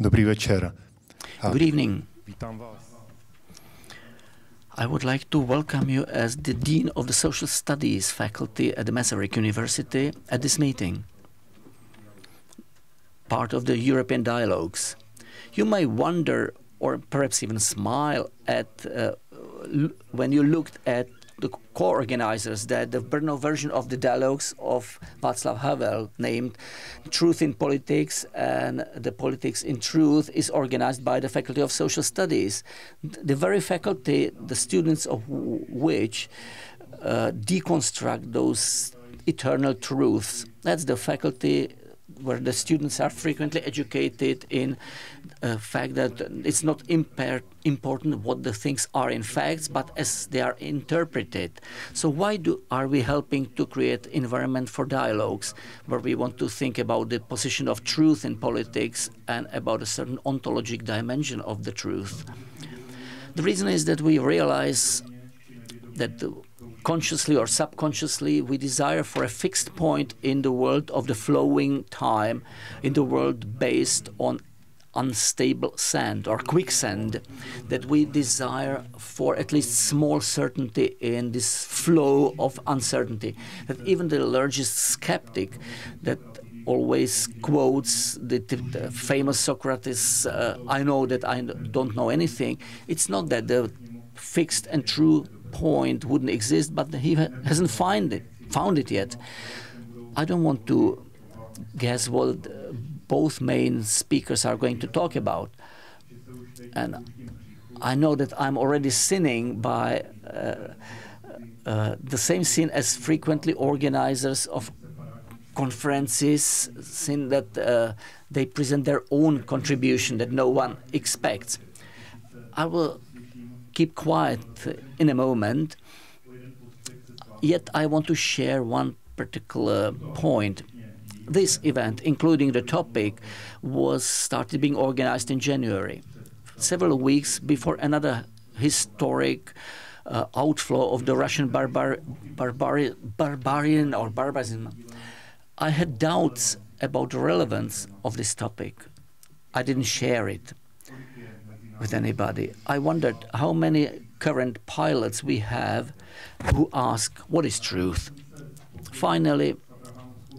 Dobrý večer. Good evening. Vítám vás. I would like to welcome you as the Dean of the Social Studies faculty at the Masaryk University at this meeting, part of the European dialogues. You may wonder or perhaps even smile at uh, when you looked at the co-organizers that the Brno version of the dialogues of Václav Havel named Truth in Politics and the Politics in Truth is organized by the Faculty of Social Studies. The very faculty, the students of which uh, deconstruct those eternal truths. That's the faculty where the students are frequently educated in the uh, fact that it's not important what the things are in facts, but as they are interpreted. So why do are we helping to create environment for dialogues where we want to think about the position of truth in politics and about a certain ontologic dimension of the truth? The reason is that we realize that consciously or subconsciously we desire for a fixed point in the world of the flowing time, in the world based on unstable sand or quicksand, that we desire for at least small certainty in this flow of uncertainty. That even the largest skeptic that always quotes the, the famous Socrates, uh, I know that I don't know anything. It's not that the fixed and true point wouldn't exist, but he hasn't found it, found it yet. I don't want to guess what both main speakers are going to talk about. And I know that I'm already sinning by uh, uh, the same sin as frequently organizers of conferences, sin that uh, they present their own contribution that no one expects. I will keep quiet in a moment. Yet I want to share one particular point. This event, including the topic, was started being organized in January, several weeks before another historic uh, outflow of the Russian barbar barbari barbarian or barbarism. I had doubts about the relevance of this topic. I didn't share it with anybody. I wondered how many current Pilates we have who ask, What is truth? Finally,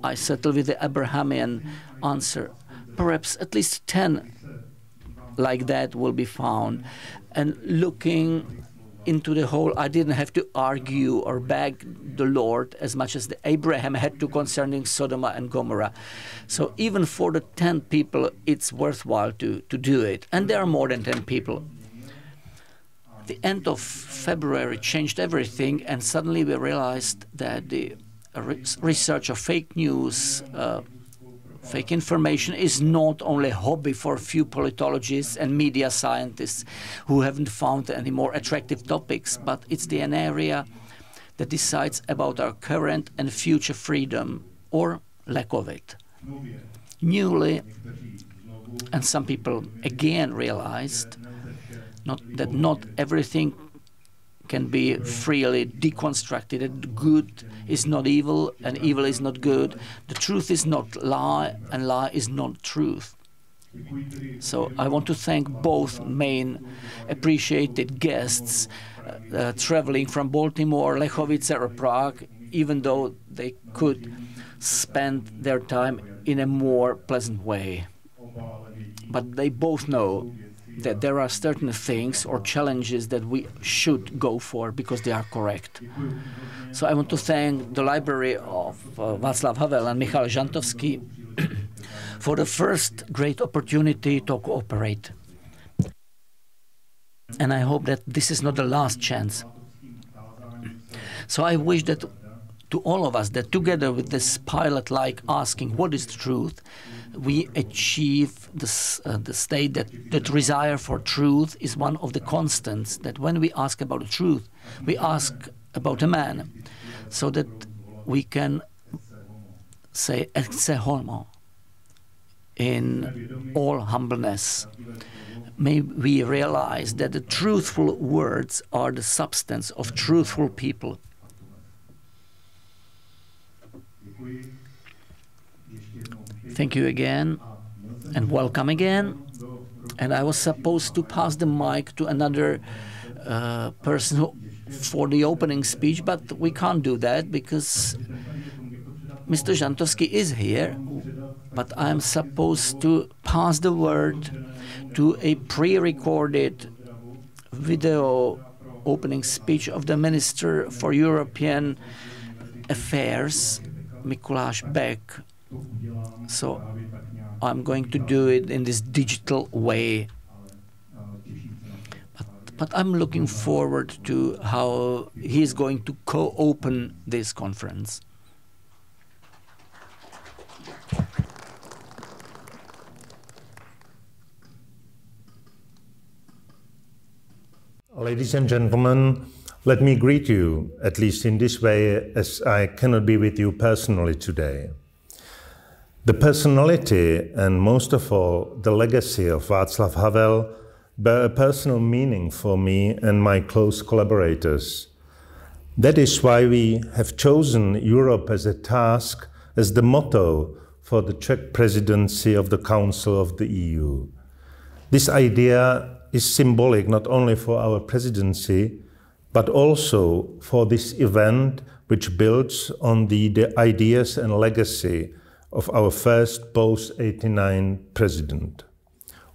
I settled with the Abrahamian answer. Perhaps at least 10 like that will be found. And looking into the whole, I didn't have to argue or beg the Lord as much as the Abraham had to concerning Sodom and Gomorrah. So even for the 10 people, it's worthwhile to, to do it. And there are more than 10 people. The end of February changed everything, and suddenly we realized that the research of fake news, uh, Fake information is not only a hobby for a few politologists and media scientists who haven't found any more attractive topics, but it's the an area that decides about our current and future freedom or lack of it. Newly, and some people again realized not, that not everything can be freely deconstructed. That good is not evil and evil is not good. The truth is not lie and lie is not truth. So I want to thank both main appreciated guests uh, uh, traveling from Baltimore, Lechovice, or Prague, even though they could spend their time in a more pleasant way. But they both know that there are certain things or challenges that we should go for because they are correct. So I want to thank the library of uh, Václav Havel and Michael Žantovský for the first great opportunity to cooperate. And I hope that this is not the last chance. So I wish that to all of us that together with this Pilate like asking what is the truth, we achieve this, uh, the state that the desire for truth is one of the constants, that when we ask about the truth, we ask about a man, so that we can say ecce homo in all humbleness. May we realize that the truthful words are the substance of truthful people. Thank you again and welcome again and I was supposed to pass the mic to another uh, person who, for the opening speech, but we can't do that because Mr. Žantovský is here, but I'm supposed to pass the word to a pre-recorded video opening speech of the Minister for European Affairs, Mikuláš Bek. So I'm going to do it in this digital way. But, I'm looking forward to how he's going to co-open this conference. Ladies and gentlemen, let me greet you, at least in this way, as I cannot be with you personally today. The personality and most of all the legacy of Václav Havel bear a personal meaning for me and my close collaborators. That is why we have chosen Europe as a task, as the motto for the Czech presidency of the Council of the EU. This idea is symbolic not only for our presidency, but also for this event which builds on the, the ideas and legacy of our first post 89 president.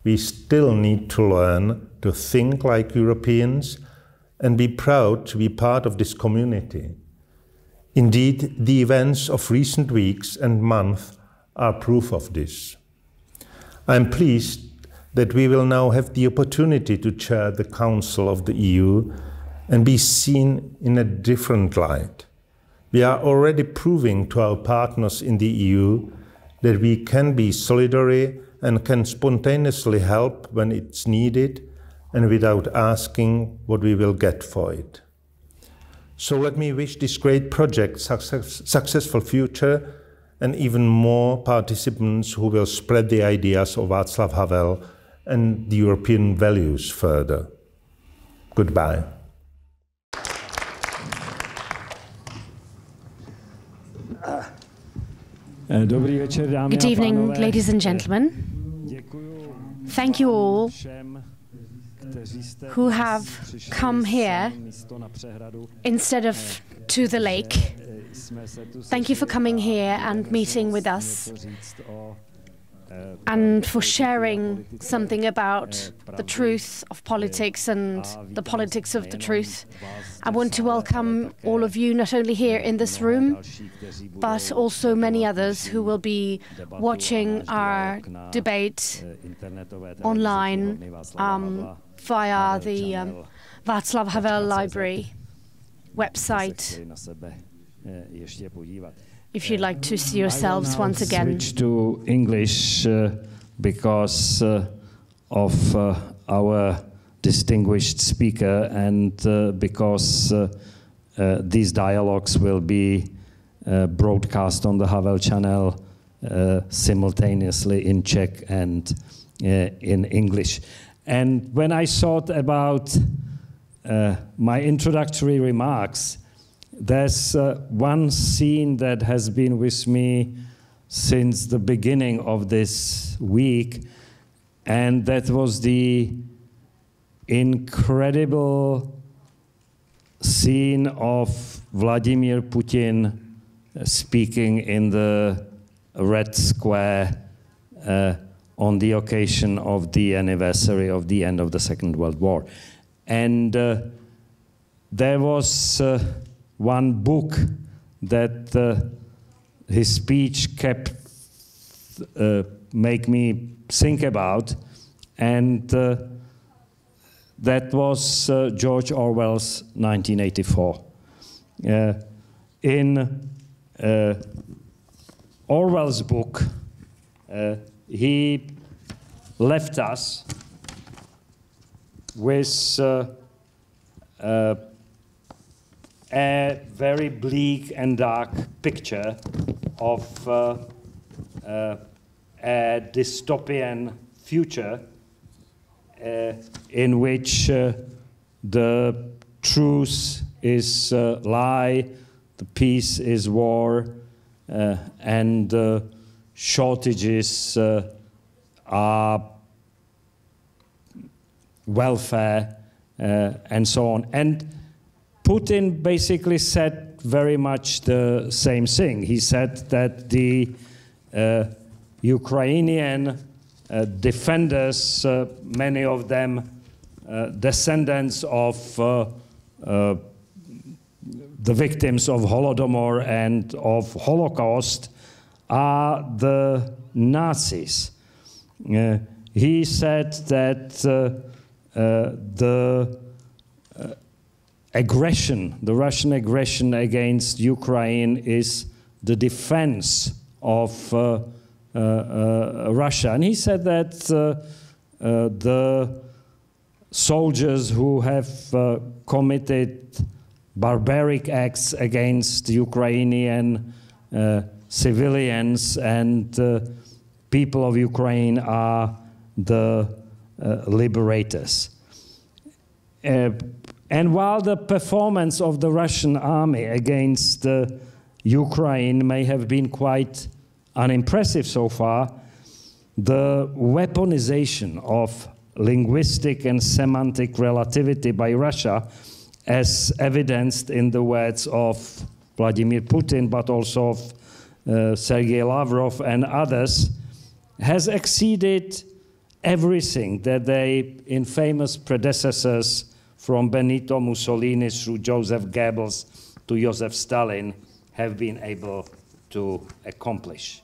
We still need to learn to think like Europeans and be proud to be part of this community. Indeed, the events of recent weeks and months are proof of this. I am pleased that we will now have the opportunity to chair the Council of the EU and be seen in a different light. We are already proving to our partners in the EU that we can be solidary and can spontaneously help when it's needed and without asking what we will get for it. So let me wish this great project success, successful future and even more participants who will spread the ideas of Václav Havel and the European values further. Goodbye. Good evening, ladies and gentlemen. Thank you all who have come here instead of to the lake. Thank you for coming here and meeting with us and for sharing something about the truth of politics and the politics of the truth. I want to welcome all of you, not only here in this room, but also many others who will be watching our debate online um, via the um, Václav Havel Library website if you'd like to see yourselves once again. Switch to English uh, because uh, of uh, our distinguished speaker and uh, because uh, uh, these dialogues will be broadcast on the Havel channel simultaneously in Czech and in English. And when I thought about my introductory remarks, there's uh, one scene that has been with me since the beginning of this week, and that was the incredible scene of Vladimir Putin speaking in the Red Square uh, on the occasion of the anniversary of the end of the Second World War. And uh, there was uh, one book that uh, his speech kept uh, make me think about, and uh, that was uh, George Orwell's 1984. Uh, in uh, Orwell's book, he left us with a very bleak and dark picture of uh, uh, a dystopian future uh, in which uh, the truth is uh, lie, the peace is war, uh, and shortages are welfare, and so on. And Putin basically said very much the same thing. He said that the uh, Ukrainian uh, defenders, uh, many of them uh, descendants of uh, uh, the victims of Holodomor and of Holocaust, are the Nazis. he said that the aggression, the Russian aggression against Ukraine is the defense of uh, uh, uh, Russia. And he said that uh, uh, the soldiers who have uh, committed barbaric acts against Ukrainian civilians and people of Ukraine are the liberators. And while the performance of the Russian army against uh, Ukraine may have been quite unimpressive so far, the weaponization of linguistic and semantic relativity by Russia, as evidenced in the words of Vladimir Putin, but also of uh, Sergei Lavrov and others, has exceeded everything that they, in famous predecessors, from Benito Mussolini through Joseph Goebbels to Joseph Stalin have been able to accomplish.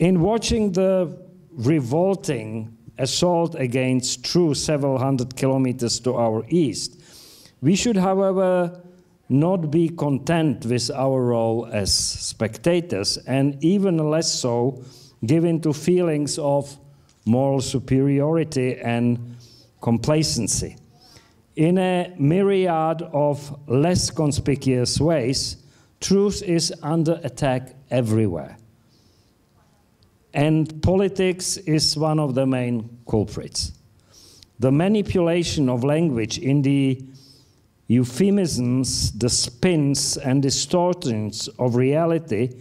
In watching the revolting assault against truth several hundred kilometers to our east, we should, however, not be content with our role as spectators, and even less so given to feelings of moral superiority and complacency in a myriad of less conspicuous ways, truth is under attack everywhere. And politics is one of the main culprits. The manipulation of language in the euphemisms, the spins, and distortions of reality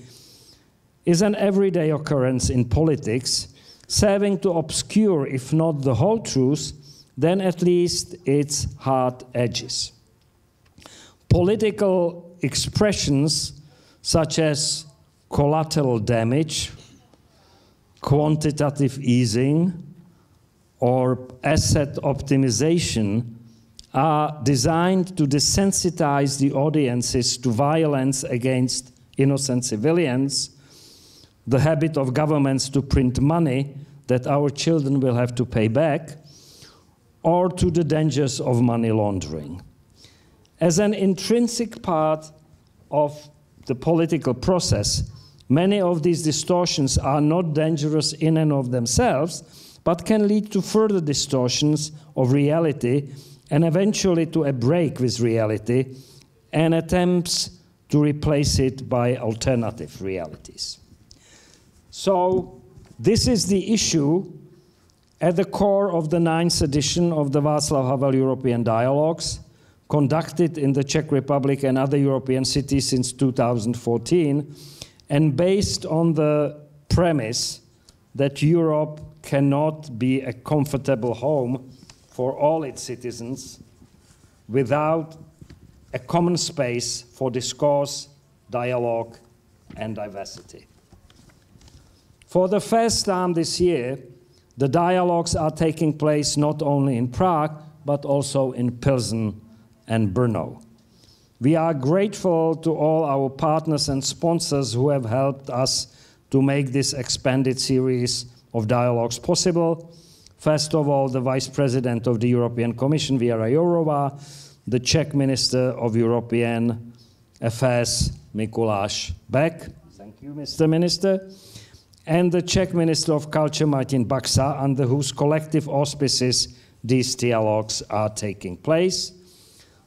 is an everyday occurrence in politics, serving to obscure, if not the whole truth, then at least its hard edges. Political expressions such as collateral damage, quantitative easing, or asset optimization are designed to desensitize the audiences to violence against innocent civilians, the habit of governments to print money that our children will have to pay back, or to the dangers of money laundering. As an intrinsic part of the political process, many of these distortions are not dangerous in and of themselves, but can lead to further distortions of reality and eventually to a break with reality and attempts to replace it by alternative realities. So, this is the issue at the core of the ninth edition of the Václav Havel European Dialogues, conducted in the Czech Republic and other European cities since 2014, and based on the premise that Europe cannot be a comfortable home for all its citizens without a common space for discourse, dialogue, and diversity. For the first time this year, the dialogues are taking place not only in Prague, but also in Pilsen and Brno. We are grateful to all our partners and sponsors who have helped us to make this expanded series of dialogues possible. First of all, the Vice President of the European Commission, Věra Jourová, the Czech Minister of European Affairs, Mikuláš Bek. Thank you, Mr. Minister and the Czech Minister of Culture, Martin Baxa, under whose collective auspices these dialogues are taking place.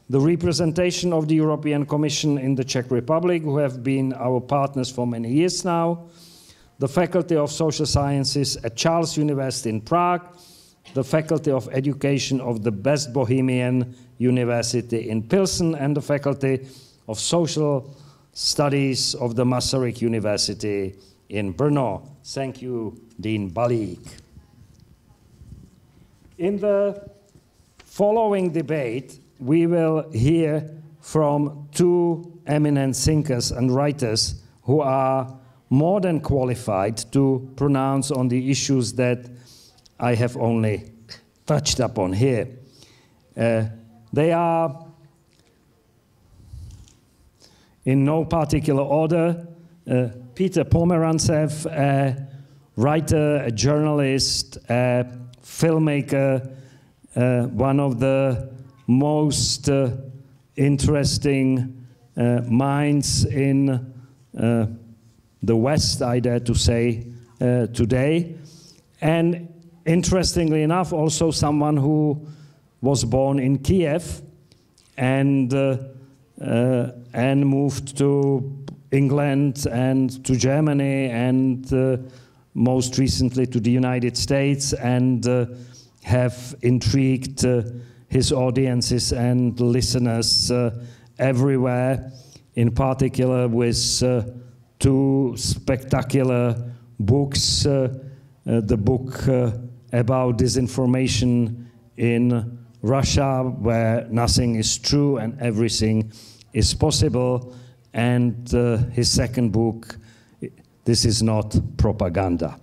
The representation of the European Commission in the Czech Republic, who have been our partners for many years now, the Faculty of Social Sciences at Charles University in Prague, the Faculty of Education of the West Bohemian University in Pilsen, and the Faculty of Social Studies of the Masaryk University in Brno. Thank you, Dean Balík. In the following debate, we will hear from two eminent thinkers and writers who are more than qualified to pronounce on the issues that I have only touched upon here. Uh, they are, in no particular order, uh, Peter Pomerantsev, a writer, a journalist, a filmmaker, uh, one of the most uh, interesting uh, minds in uh, the West, I dare to say, uh, today. And interestingly enough, also someone who was born in Kiev and, uh, and moved to England and to Germany and uh, most recently to the United States and uh, have intrigued uh, his audiences and listeners uh, everywhere, in particular with uh, two spectacular books uh, the book about disinformation in Russia, where nothing is true and everything is possible and uh, his second book, This is Not Propaganda.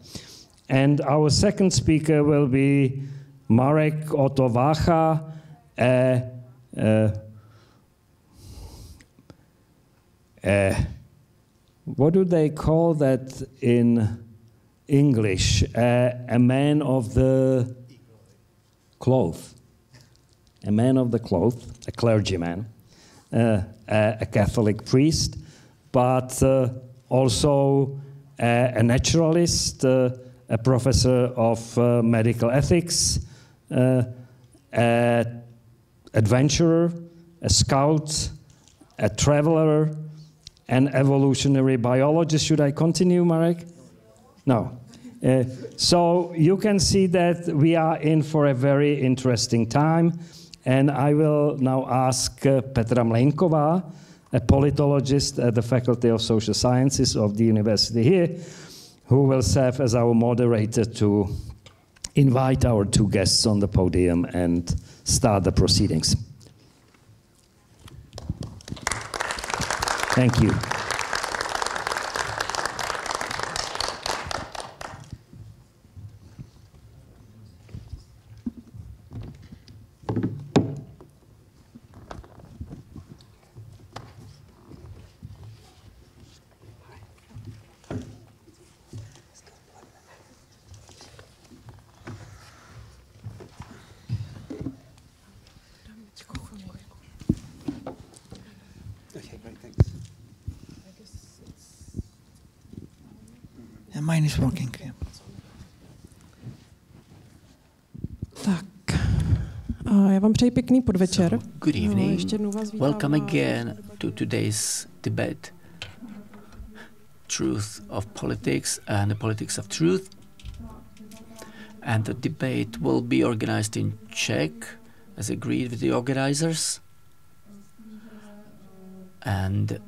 And our second speaker will be Marek Orko Vácha, uh, uh, uh, what do they call that in English? A man of the cloth. A man of the cloth, a clergyman a Catholic priest, but uh, also a naturalist, uh, a professor of medical ethics, an adventurer, a scout, a traveler, an evolutionary biologist. Should I continue, Marek? No. Uh, so you can see that we are in for a very interesting time. And I will now ask uh, Petra Mlejnková, a politologist at the Faculty of Social Sciences of the university here, who will serve as our moderator to invite our two guests on the podium and start the proceedings. Thank you. Mine is working. Tak. já vám přeji pěkný podvečer. So, good evening. Welcome again to today's debate. Truth of politics and the politics of truth. And the debate will be organized in Czech, as agreed with the organizers. And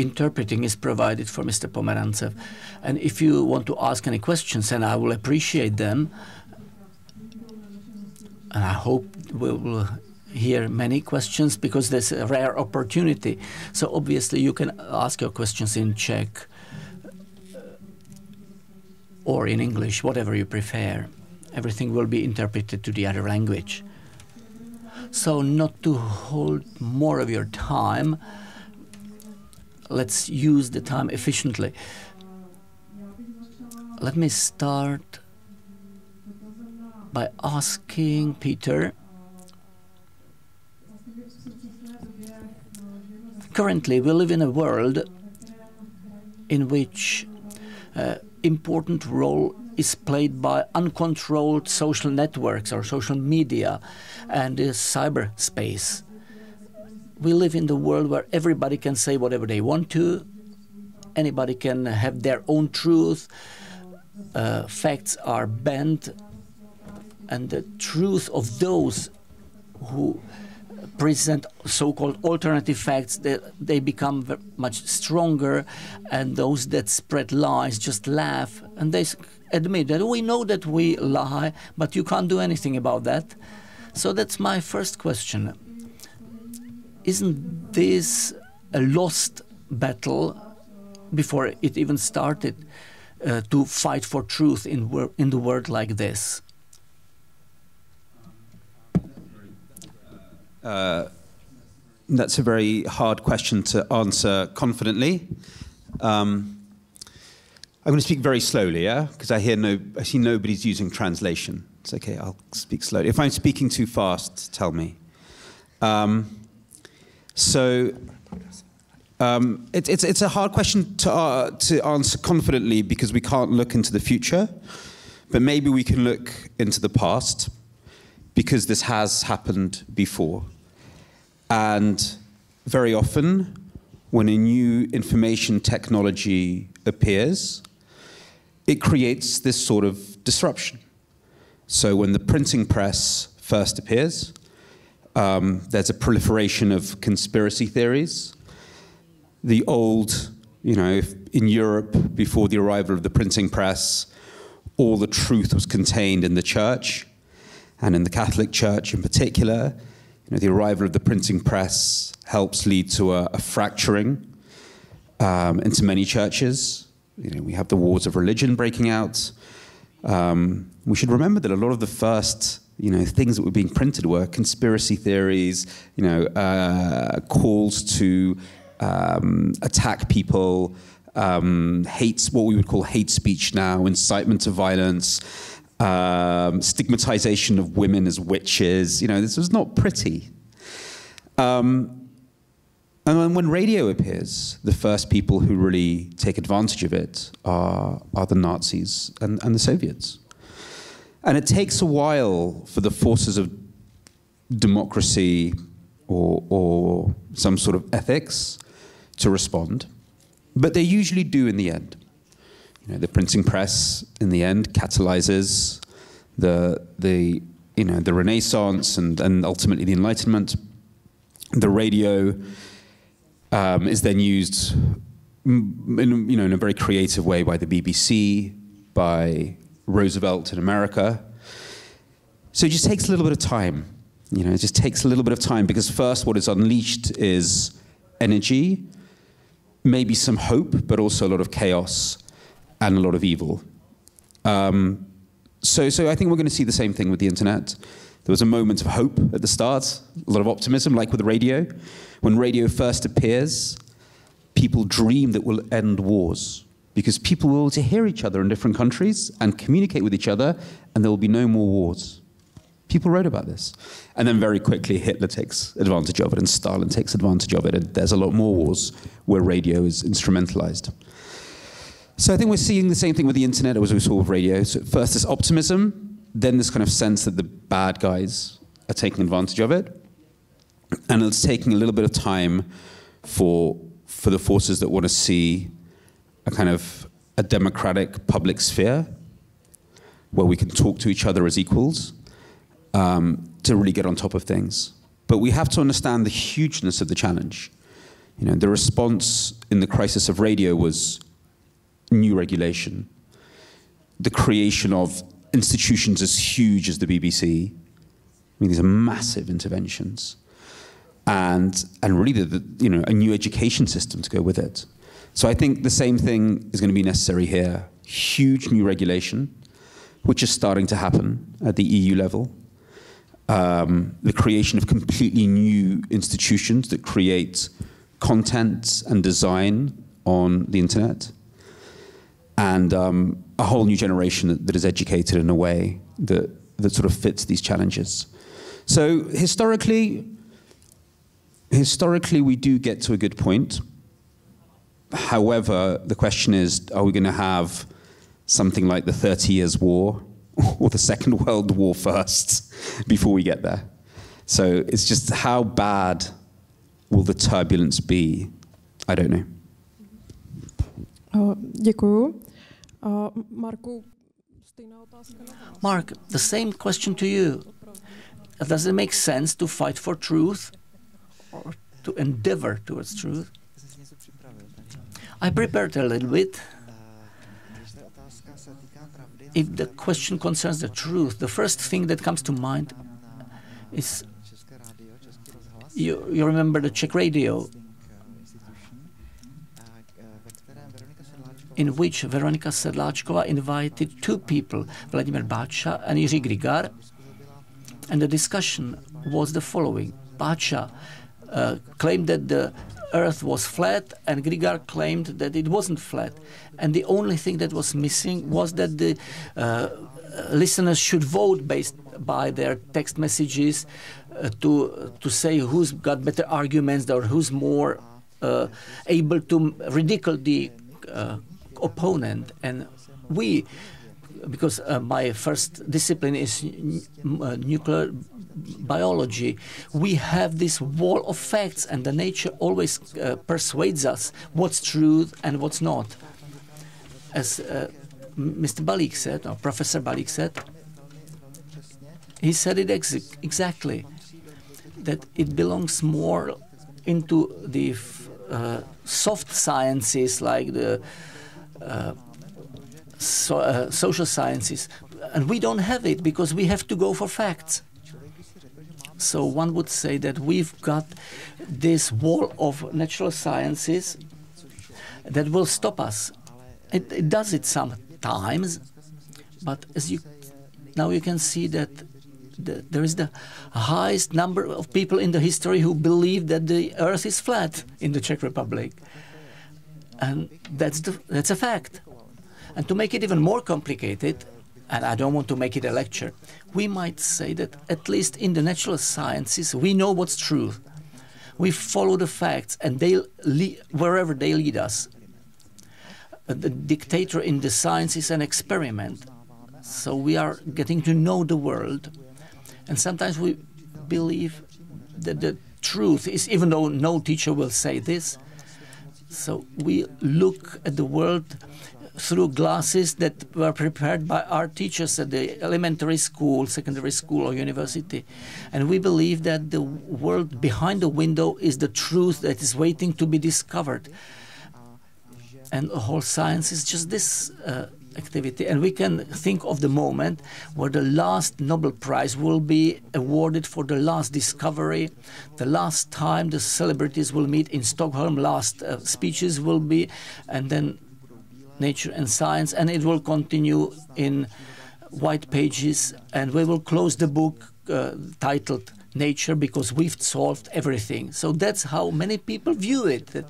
interpreting is provided for Mr. Pomerantsev. And if you want to ask any questions, and I will appreciate them, and I hope we will hear many questions because there's a rare opportunity. So obviously you can ask your questions in Czech uh, or in English, whatever you prefer. Everything will be interpreted to the other language. So not to hold more of your time, let's use the time efficiently. Let me start by asking Peter. Currently, we live in a world in which uh, important role is played by uncontrolled social networks or social media and uh, cyberspace we live in the world where everybody can say whatever they want to, anybody can have their own truth, uh, facts are banned, and the truth of those who present so-called alternative facts, they, they become much stronger, and those that spread lies just laugh. And they admit that we know that we lie, but you can't do anything about that. So that's my first question. Isn't this a lost battle before it even started uh, to fight for truth in, in the world like this? Uh, that's a very hard question to answer confidently. Um, I'm going to speak very slowly, yeah, because I hear no, I see nobody's using translation. It's okay. I'll speak slowly. If I'm speaking too fast, tell me. Um, so um, it, it's it's a hard question to uh, to answer confidently because we can't look into the future, but maybe we can look into the past because this has happened before. And very often, when a new information technology appears, it creates this sort of disruption. So when the printing press first appears, um, there's a proliferation of conspiracy theories. The old, you know, in Europe, before the arrival of the printing press, all the truth was contained in the church and in the Catholic Church in particular, you know, the arrival of the printing press helps lead to a, a fracturing um, into many churches. You know, we have the wars of religion breaking out. Um, we should remember that a lot of the first you know, things that were being printed were conspiracy theories, you know, uh, calls to um, attack people, um, hates, what we would call hate speech now, incitement to violence, um, stigmatization of women as witches. You know, this was not pretty. Um, and when radio appears, the first people who really take advantage of it are, are the Nazis and, and the Soviets. And it takes a while for the forces of democracy or, or some sort of ethics to respond, but they usually do in the end. You know, the printing press, in the end, catalyzes the, the, you know, the Renaissance and, and ultimately the Enlightenment. The radio um, is then used in, you know, in a very creative way by the BBC, by Roosevelt in America. So it just takes a little bit of time. You know, it just takes a little bit of time because first what is unleashed is energy, maybe some hope, but also a lot of chaos and a lot of evil. Um, so, so I think we're going to see the same thing with the internet. There was a moment of hope at the start, a lot of optimism, like with radio. When radio first appears, people dream that we'll end wars because people will be able to hear each other in different countries and communicate with each other, and there will be no more wars. People wrote about this. And then very quickly, Hitler takes advantage of it, and Stalin takes advantage of it, and there's a lot more wars where radio is instrumentalized. So I think we're seeing the same thing with the internet as we saw with radio. So first, this optimism, then this kind of sense that the bad guys are taking advantage of it, and it's taking a little bit of time for for the forces that want to see a kind of a democratic public sphere where we can talk to each other as equals um, to really get on top of things. But we have to understand the hugeness of the challenge. You know, the response in the crisis of radio was new regulation, the creation of institutions as huge as the BBC. I mean, these are massive interventions. And, and really, the, the, you know, a new education system to go with it. So I think the same thing is going to be necessary here. Huge new regulation, which is starting to happen at the EU level. Um, the creation of completely new institutions that create content and design on the internet and um, a whole new generation that, that is educated in a way that, that sort of fits these challenges. So historically, historically we do get to a good point. However, the question is, are we going to have something like the 30 Years' War or the Second World War first before we get there? So it's just how bad will the turbulence be? I don't know. Uh, děkuju. Uh, Marku, stejná otázka na vás. Mark, the same question to you. Does it make sense to fight for truth or to endeavor towards truth. I prepared a little bit. If the question concerns the truth, the first thing that comes to mind is you, you remember the Czech radio in which Veronika Sedláčková invited two people, Vladimir Báča and Jiří Grygar, and the discussion was the following. Báča uh, claimed that the earth was flat and Grygar claimed that it wasn't flat. And the only thing that was missing was that the uh, listeners should vote based by their text messages uh, to to say who's got better arguments or who's more uh, able to ridicule the uh, opponent. And we, because uh, my first discipline is uh, nuclear biology, we have this wall of facts, and the nature always uh, persuades us what's truth and what's not. As uh, Mr. Balík said, or Professor Balík said, he said it ex exactly that it belongs more into the uh, soft sciences like the uh, so, uh, social sciences, and we don't have it because we have to go for facts. So one would say that we've got this wall of natural sciences that will stop us. It, it does it sometimes, but as you now you can see that the, there is the highest number of people in the history who believe that the Earth is flat in the Czech Republic, and that's the, that's a fact. And to make it even more complicated, and I don't want to make it a lecture, we might say that at least in the natural sciences, we know what's true. We follow the facts, and they lead, wherever they lead us. Uh, the dictator in the science is an experiment. So we are getting to know the world, and sometimes we believe that the truth is, even though no teacher will say this. So we look at the world through glasses that were prepared by our teachers at the elementary school, secondary school, or university. And we believe that the world behind the window is the truth that is waiting to be discovered. And the whole science is just this uh, activity. And we can think of the moment where the last Nobel Prize will be awarded for the last discovery, the last time the celebrities will meet in Stockholm, last uh, speeches will be, and then Nature and Science, and it will continue in white pages, and we will close the book uh, titled Nature because we've solved everything. So that's how many people view it.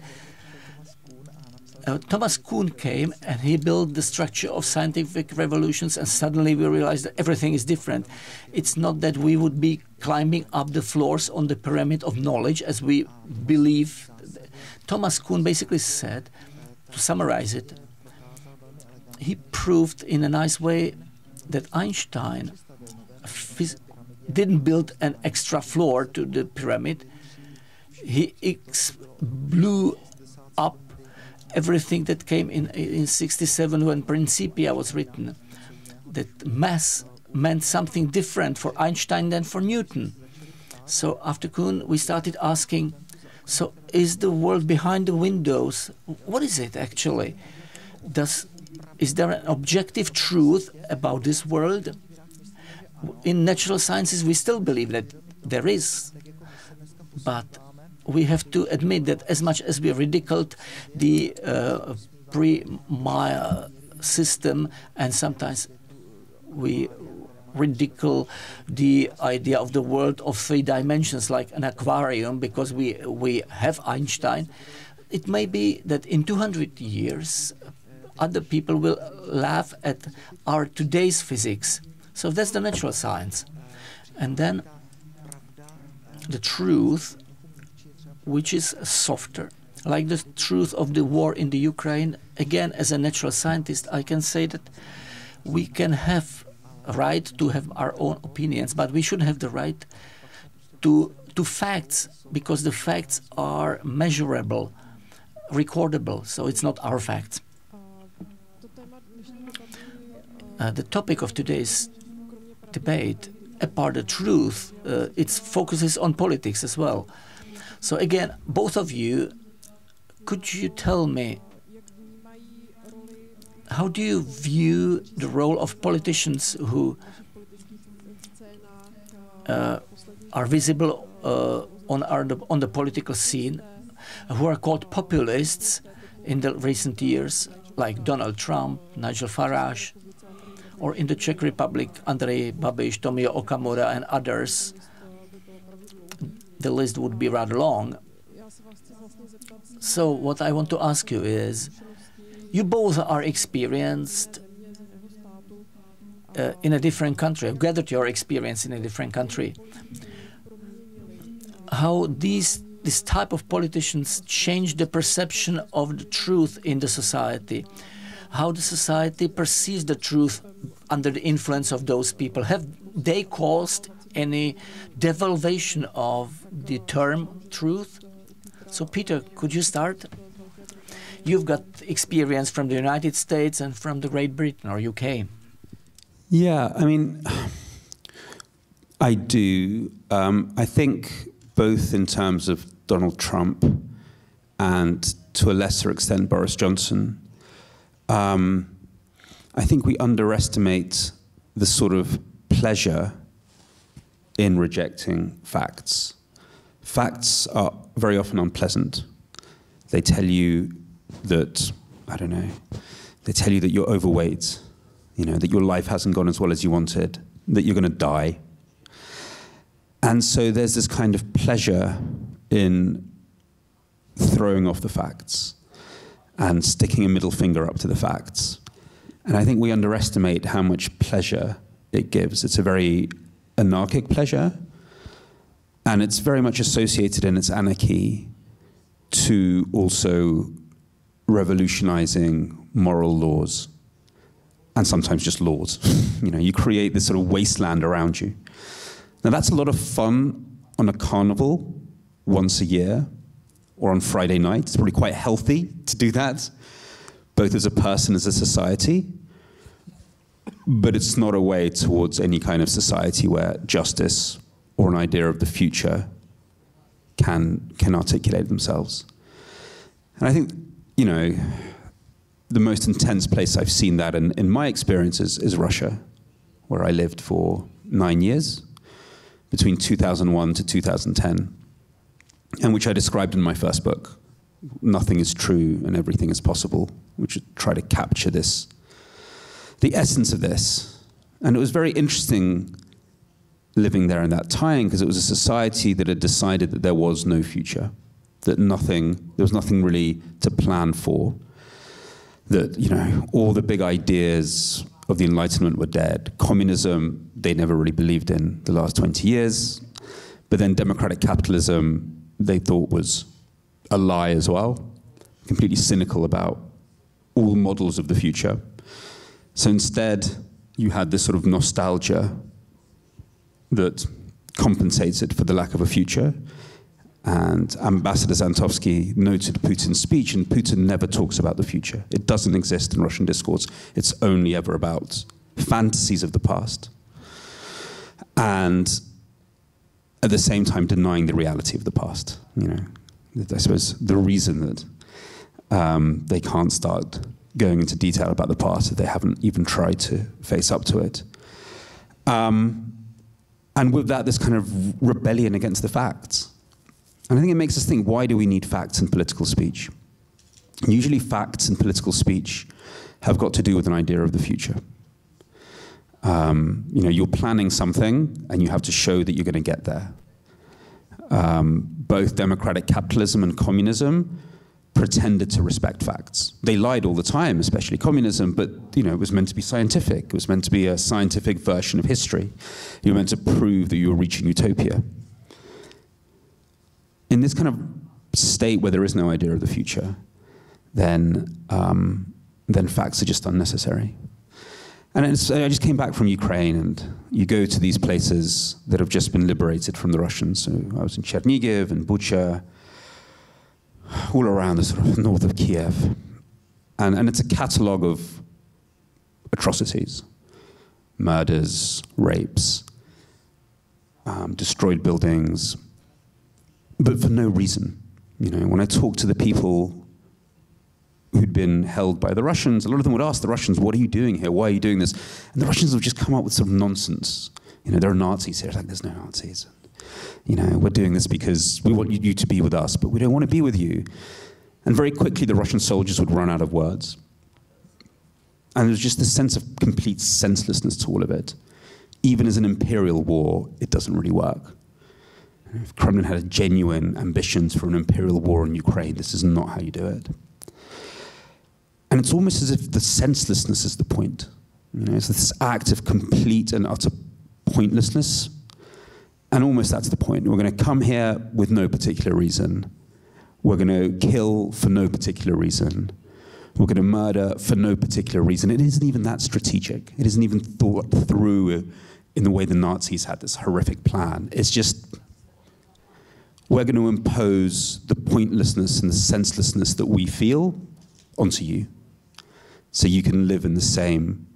Uh, Thomas Kuhn came and he built the structure of scientific revolutions, and suddenly we realized that everything is different. It's not that we would be climbing up the floors on the pyramid of knowledge as we believe. Thomas Kuhn basically said, to summarize it, he proved in a nice way that Einstein didn't build an extra floor to the pyramid. He blew up everything that came in in 67 when Principia was written. That mass meant something different for Einstein than for Newton. So after Kuhn, we started asking, so is the world behind the windows? What is it actually? Does is there an objective truth about this world? In natural sciences, we still believe that there is, but we have to admit that as much as we ridiculed the uh, pre-Maya system, and sometimes we ridicule the idea of the world of three dimensions, like an aquarium, because we we have Einstein. It may be that in 200 years, other people will laugh at our today's physics. So that's the natural science. And then the truth, which is softer, like the truth of the war in the Ukraine. Again, as a natural scientist, I can say that we can have right to have our own opinions, but we should have the right to to facts because the facts are measurable, recordable. So it's not our facts. Uh, the topic of today's debate, apart the truth, uh, it focuses on politics as well. So again, both of you, could you tell me how do you view the role of politicians who uh, are visible uh, on, our, on the political scene, who are called populists in the recent years, like Donald Trump, Nigel Farage, or in the Czech Republic, Andrej Babiš, Tomio Okamura, and others. The list would be rather long. So, what I want to ask you is you both are experienced uh, in a different country, have gathered your experience in a different country. How these this type of politicians change the perception of the truth in the society, how the society perceives the truth under the influence of those people. Have they caused any devaluation of the term truth? So, Peter, could you start? You've got experience from the United States and from the Great Britain or UK. Yeah, I mean, I do. Um, I think both in terms of Donald Trump and to a lesser extent Boris Johnson, um, I think we underestimate the sort of pleasure in rejecting facts. Facts are very often unpleasant. They tell you that, I don't know, they tell you that you're overweight, you know, that your life hasn't gone as well as you wanted, that you're going to die. And so there's this kind of pleasure in throwing off the facts and sticking a middle finger up to the facts. And I think we underestimate how much pleasure it gives. It's a very anarchic pleasure, and it's very much associated in its anarchy to also revolutionizing moral laws and sometimes just laws. you know, you create this sort of wasteland around you. Now that's a lot of fun on a carnival once a year or on Friday night. It's probably quite healthy to do that, both as a person, as a society. But it's not a way towards any kind of society where justice or an idea of the future can, can articulate themselves. And I think you know, the most intense place I've seen that in, in my experiences is Russia, where I lived for nine years, between 2001 to 2010, and which I described in my first book. Nothing is true and everything is possible, which try to capture this, the essence of this. And it was very interesting living there in that time because it was a society that had decided that there was no future that nothing, there was nothing really to plan for. That, you know, all the big ideas of the Enlightenment were dead. Communism, they never really believed in the last 20 years. But then democratic capitalism, they thought was a lie as well, completely cynical about all models of the future. So instead, you had this sort of nostalgia that compensates it for the lack of a future. And Ambassador Žantovský noted Putin's speech, and Putin never talks about the future. It doesn't exist in Russian discourse. It's only ever about fantasies of the past. And at the same time, denying the reality of the past. You know, I suppose the reason that um, they can't start going into detail about the past is they haven't even tried to face up to it. Um, and with that, this kind of rebellion against the facts. And I think it makes us think why do we need facts in political speech? Usually, facts in political speech have got to do with an idea of the future. Um, you know, you're planning something and you have to show that you're going to get there. Um, both democratic capitalism and communism pretended to respect facts. They lied all the time, especially communism, but you know, it was meant to be scientific. It was meant to be a scientific version of history. You were meant to prove that you were reaching utopia in this kind of state where there is no idea of the future, then, um, then facts are just unnecessary. And I just came back from Ukraine, and you go to these places that have just been liberated from the Russians. So I was in Chernihiv and Bucha, all around the sort of north of Kiev. And, and it's a catalogue of atrocities, murders, rapes, um, destroyed buildings, but for no reason. You know, when I talk to the people who'd been held by the Russians, a lot of them would ask the Russians, "What are you doing here? Why are you doing this?" And the Russians would just come up with some nonsense. You know, there are Nazis here. It's like there's no Nazis. You know, we're doing this because we want you to be with us, but we don't want to be with you. And very quickly, the Russian soldiers would run out of words. And there's just this sense of complete senselessness to all of it. Even as an imperial war, it doesn't really work. If Kremlin had genuine ambitions for an imperial war in Ukraine, this is not how you do it. And it's almost as if the senselessness is the point. You know, it's this act of complete and utter pointlessness. And almost that's the point. We're going to come here with no particular reason. We're going to kill for no particular reason. We're going to murder for no particular reason. It isn't even that strategic. It isn't even thought through in the way the Nazis had this horrific plan. It's just we're going to impose the pointlessness and the senselessness that we feel onto you so you can live in the same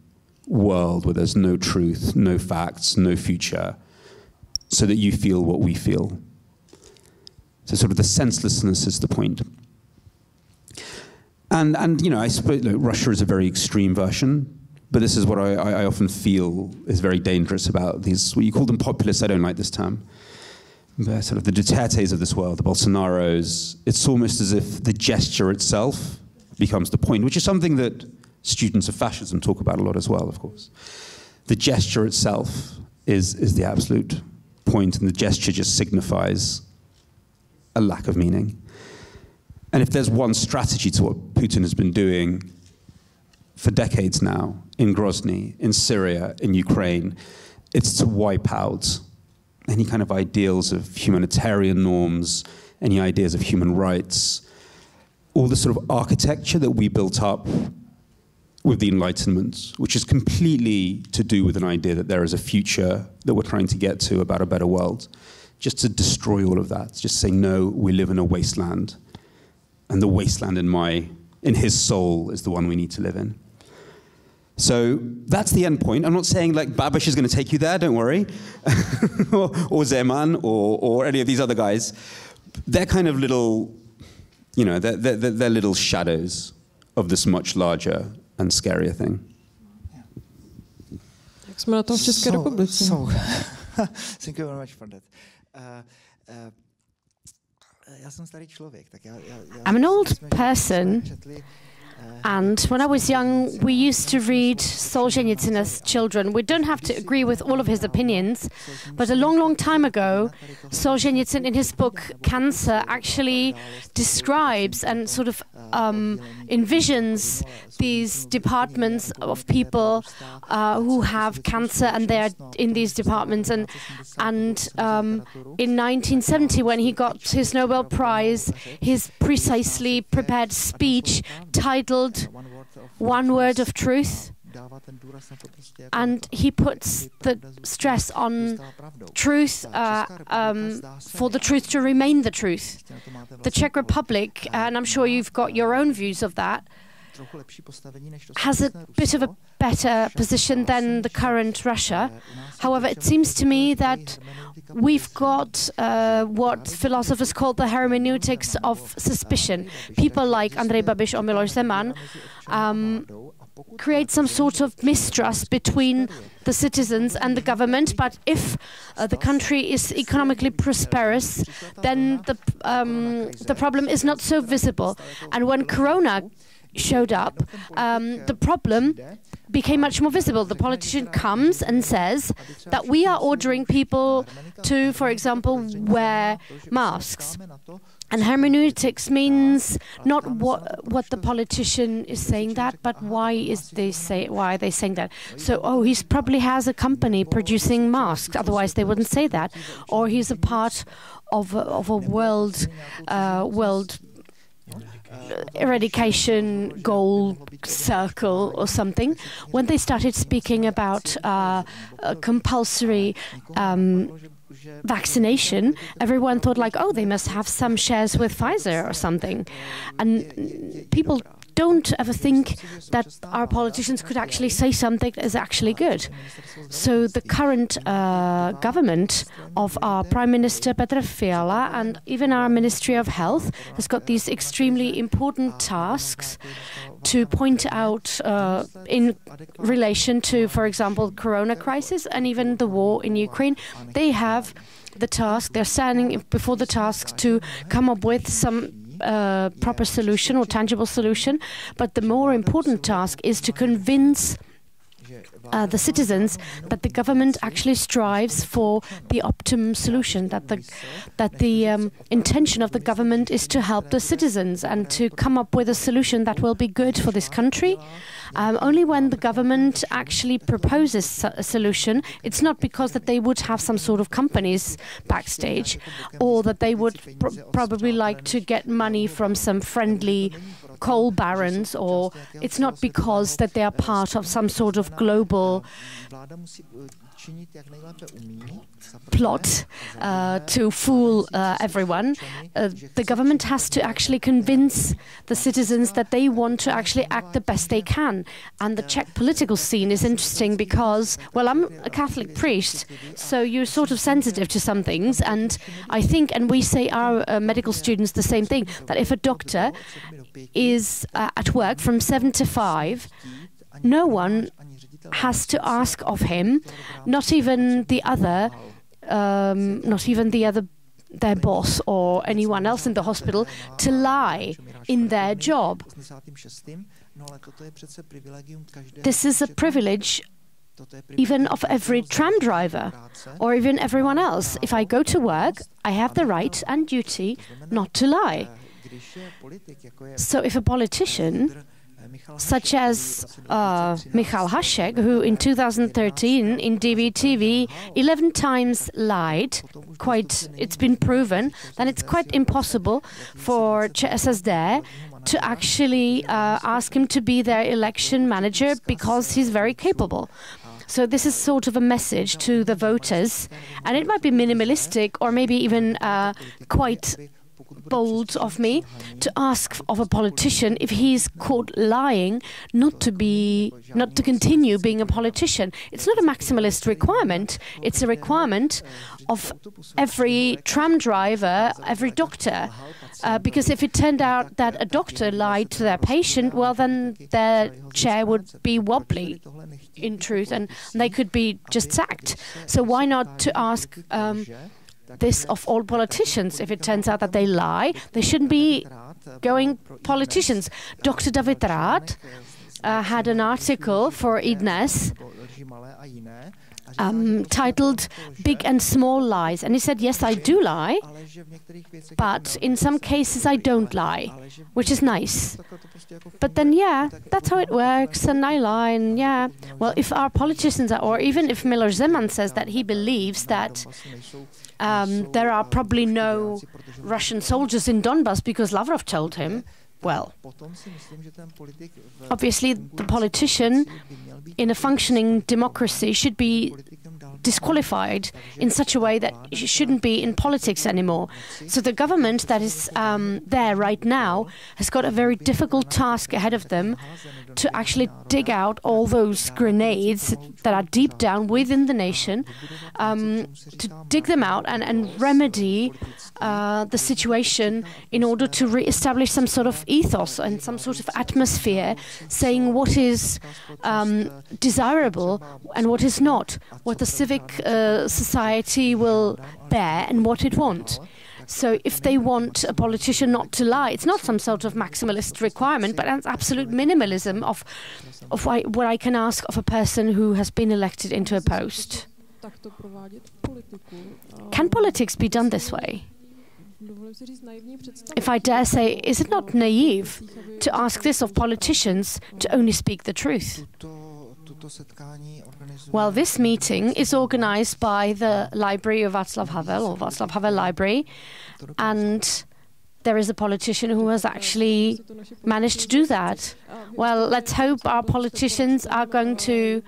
world where there's no truth, no facts, no future, so that you feel what we feel. So, sort of the senselessness is the point. And, and you know, I suppose look, Russia is a very extreme version, but this is what I, I often feel is very dangerous about these, what you call them populists, I don't like this term. But sort of the Dutertes of this world, the Bolsonaros, it's almost as if the gesture itself becomes the point, which is something that students of fascism talk about a lot as well, of course. The gesture itself is, is the absolute point, and the gesture just signifies a lack of meaning. And if there's one strategy to what Putin has been doing for decades now in Grozny, in Syria, in Ukraine, it's to wipe out any kind of ideals of humanitarian norms, any ideas of human rights, all the sort of architecture that we built up with the Enlightenment, which is completely to do with an idea that there is a future that we're trying to get to about a better world. Just to destroy all of that, just say, no, we live in a wasteland and the wasteland in my in his soul is the one we need to live in. So that's the end point. I'm not saying like Babiš is going to take you there, don't worry, or, or Zeman or, or any of these other guys. They're kind of little, you know, they're, they're, they're little shadows of this much larger and scarier thing. Jak jsme na tom v České So- republice? So, thank you very much for that. Uh, uh, I'm an old jsme- jsme person, četli, And when I was young, we used to read Solzhenitsyn as children. We don't have to agree with all of his opinions, but a long, long time ago, Solzhenitsyn, in his book Cancer, actually describes and sort of um, envisions these departments of people uh, who have cancer and they're in these departments. And, and um, in 1970, when he got his Nobel Prize, his precisely prepared speech titled One Word of Truth. dává ten důraz na to prostě jako And he puts the stress on truth, uh, um, for the truth to remain the truth. prostě na to máte The Czech Republic, and I'm sure you've got your own views of that, trochu lepší postavení než to has a bit of a better position than the current Russia. However, it seems to me that we've got uh, what philosophers call the hermeneutics of suspicion. People like Andrej Babiš or Miloš Zeman um, create some sort of mistrust between the citizens and the government. But if uh, the country is economically prosperous, then the um, the problem is not so visible. And when Corona showed up, um, the problem became much more visible. The politician comes and says that we are ordering people to, for example, wear masks. And hermeneutics means not what what the politician is saying that, but why is they say why are they saying that? So oh, he's probably has a company producing masks. Otherwise, they wouldn't say that. Or he's a part of a, of a world uh, world eradication goal circle or something. When they started speaking about uh, compulsory um, vaccination, everyone thought like, oh, they must have some shares with Pfizer or something, and people don't ever think that our politicians could actually say something that is actually good. So the current uh, government of our Prime Minister Petr Fiala and even our Ministry of Health has got these extremely important tasks to point out uh, in relation to, for example, the corona crisis and even the war in Ukraine. They have the task, they're standing before the task to come up with some uh, proper solution or tangible solution. But the more important task is to convince uh, the citizens that the government actually strives for the optimum solution, that the that the um, intention of the government is to help the citizens and to come up with a solution that will be good for this country. Um, only when the government actually proposes a solution, it's not because that they would have some sort of companies backstage, or that they would pr probably like to get money from some friendly coal barons, or it's not because that they are part of some sort of global plot uh, to fool uh, everyone. Uh, the government has to actually convince the citizens that they want to actually act the best they can. And the Czech political scene is interesting because, well, I'm a Catholic priest, so you're sort of sensitive to some things. And I think, and we say our uh, medical students the same thing, that if a doctor is uh, at work from seven to five, no one has to ask of him, not even the other, um, not even the other their boss or anyone else in the hospital to lie in their job. This is a privilege even of every tram driver or even everyone else. If I go to work, I have the right and duty not to lie. So if a politician such as uh, Michal Hašek, who in 2013 in DVTV 11 times lied, quite, it's been proven, then it's quite impossible for ČSSD to actually uh, ask him to be their election manager because he's very capable. So this is sort of a message to the voters, and it might be minimalistic or maybe even uh, quite bold of me to ask of a politician if he's caught lying not to be not to continue being a politician. It's not a maximalist requirement. It's a requirement of every tram driver every doctor. Uh, because if it turned out that a doctor lied to their patient well then their chair would be wobbly in truth and they could be just sacked. So why not to ask um, this of all politicians. If it turns out that they lie, they shouldn't be going politicians. Dr. David Rath uh, had an article for iDnes um, titled Big and Small Lies. And he said, Yes, I do lie, but in some cases I don't lie, which is nice. But then, yeah, that's how it works, and I lie, and yeah. Well, if our politicians are, or even if Miloš Zeman says that he believes that um, there are probably no Russian soldiers in Donbass because Lavrov told him. Well, obviously, the politician in a functioning democracy should be disqualified in such a way that he shouldn't be in politics anymore. So the government that is um, there right now has got a very difficult task ahead of them to actually dig out all those grenades that are deep down within the nation, um, to dig them out and, and remedy uh, the situation in order to re-establish some sort of ethos and some sort of atmosphere, saying what is um, desirable and what is not, what the civic uh, society will bear and what it won't. So if they want a politician not to lie, it's not some sort of maximalist requirement, but it's absolute minimalism of, of what I can ask of a person who has been elected into a post. Can politics be done this way? If I dare say, is it not naive to ask this of politicians to only speak the truth? Well, this meeting is organized by the Library of Václav Havel, or Václav Havel Library, and there is a politician who has actually managed to do that. Well, let's hope our politicians are going to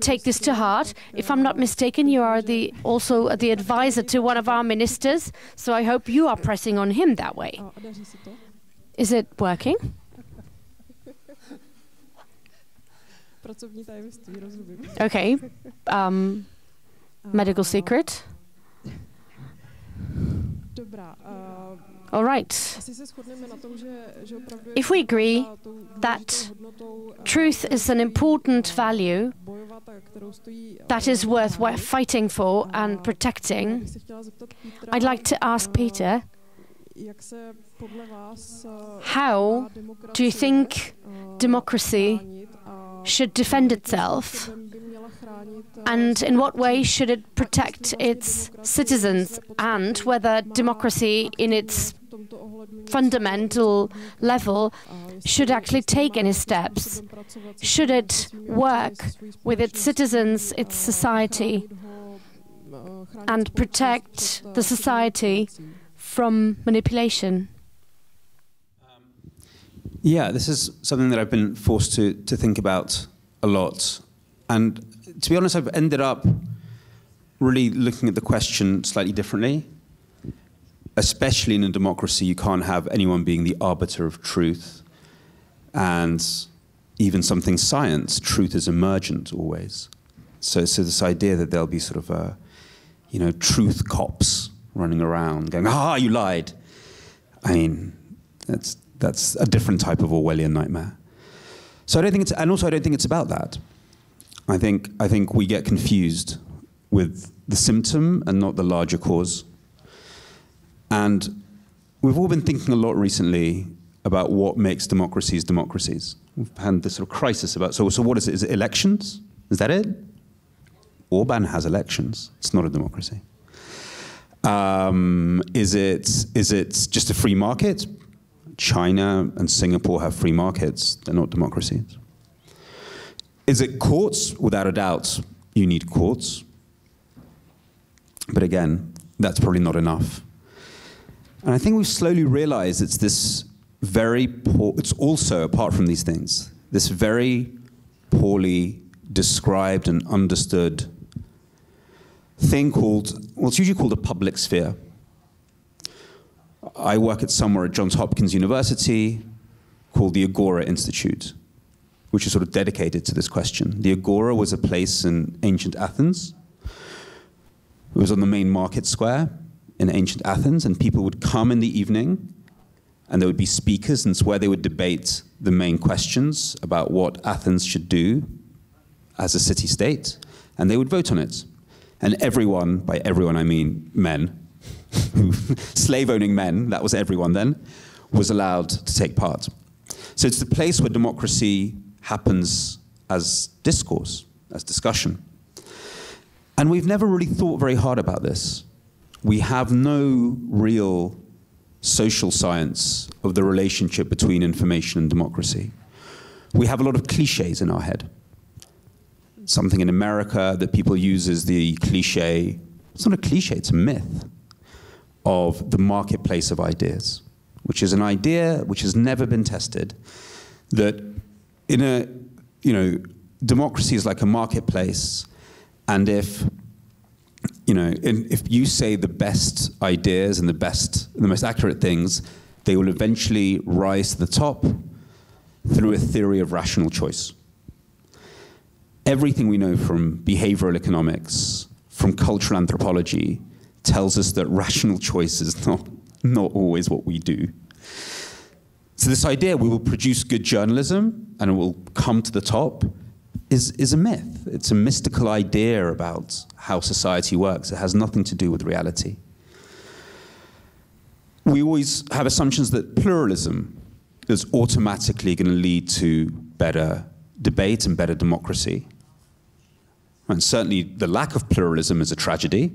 take this to heart. If I'm not mistaken, you are the also the advisor to one of our ministers, so I hope you are pressing on him that way. Is it working? Pracovní tajemství, rozumím. Okay. Um, medical secret. Dobrá. All right. asi se shodneme na tom, že, že opravdu If we agree ta- tou důležitou that eh, Truth is an important value bojovat a kterou stojí, eh, that is worth fighting for and protecting. bych se chtěla zeptat Petra, I'd like to ask eh, Peter, jak se podle vás, how do you think democracy should defend itself? And in what way should it protect its citizens, and whether democracy, in its fundamental level, should actually take any steps? Should it work with its citizens, its society, and protect the society from manipulation? Yeah, this is something that I've been forced to, to think about a lot. And to be honest, I've ended up really looking at the question slightly differently. Especially in a democracy, you can't have anyone being the arbiter of truth. And even something science, truth is emergent always. So, so this idea that there'll be sort of a, you know, truth cops running around going, ah, you lied. I mean, that's, that's a different type of Orwellian nightmare. So I don't think it's, and also I don't think it's about that. I think, I think we get confused with the symptom and not the larger cause. And we've all been thinking a lot recently about what makes democracies democracies. We've had this sort of crisis about, so, so what is it? Is it elections? Is that it? Orban has elections. It's not a democracy. Um, is, it, is it just a free market? China and Singapore have free markets. They're not democracies. Is it courts? Without a doubt, you need courts. But again, that's probably not enough. And I think we've slowly realized it's this very poor, it's also, apart from these things, this very poorly described and understood thing called, well, it's usually called a public sphere. I work at somewhere at Johns Hopkins University called the Agora Institute, which is sort of dedicated to this question. The Agora was a place in ancient Athens. It was on the main market square in ancient Athens, and people would come in the evening, and there would be speakers, and it's where they would debate the main questions about what Athens should do as a city state, and they would vote on it. And everyone, by everyone I mean men, slave owning men, that was everyone then, was allowed to take part. So it's the place where democracy happens as discourse, as discussion. And we've never really thought very hard about this. We have no real social science of the relationship between information and democracy. We have a lot of cliches in our head. Something in America that people use as the cliche, it's not a cliche, it's a myth of the marketplace of ideas, which is an idea which has never been tested, that in a, you know, democracy is like a marketplace, and if, you know, if you say the best ideas and the best, the most accurate things, they will eventually rise to the top through a theory of rational choice. Everything we know from behavioral economics, from cultural anthropology, tells us that rational choice is not, not always what we do. So this idea we will produce good journalism and it will come to the top is, is a myth. It's a mystical idea about how society works. It has nothing to do with reality. We always have assumptions that pluralism is automatically going to lead to better debate and better democracy. And certainly the lack of pluralism is a tragedy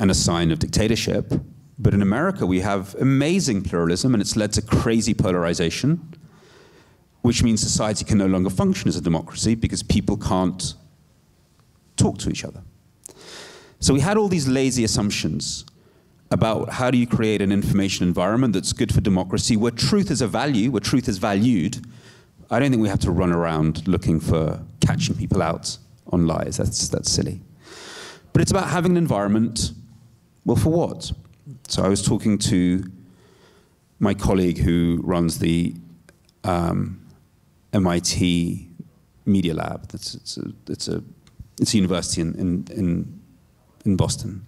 and a sign of dictatorship. But in America, we have amazing pluralism, and it's led to crazy polarization, which means society can no longer function as a democracy because people can't talk to each other. So we had all these lazy assumptions about how do you create an information environment that's good for democracy, where truth is a value, where truth is valued. I don't think we have to run around looking for catching people out on lies. That's, that's silly. But it's about having an environment, well, for what? So I was talking to my colleague who runs the um, MIT Media Lab. It's, it's, a, it's, a, it's a university in, in, in, in Boston.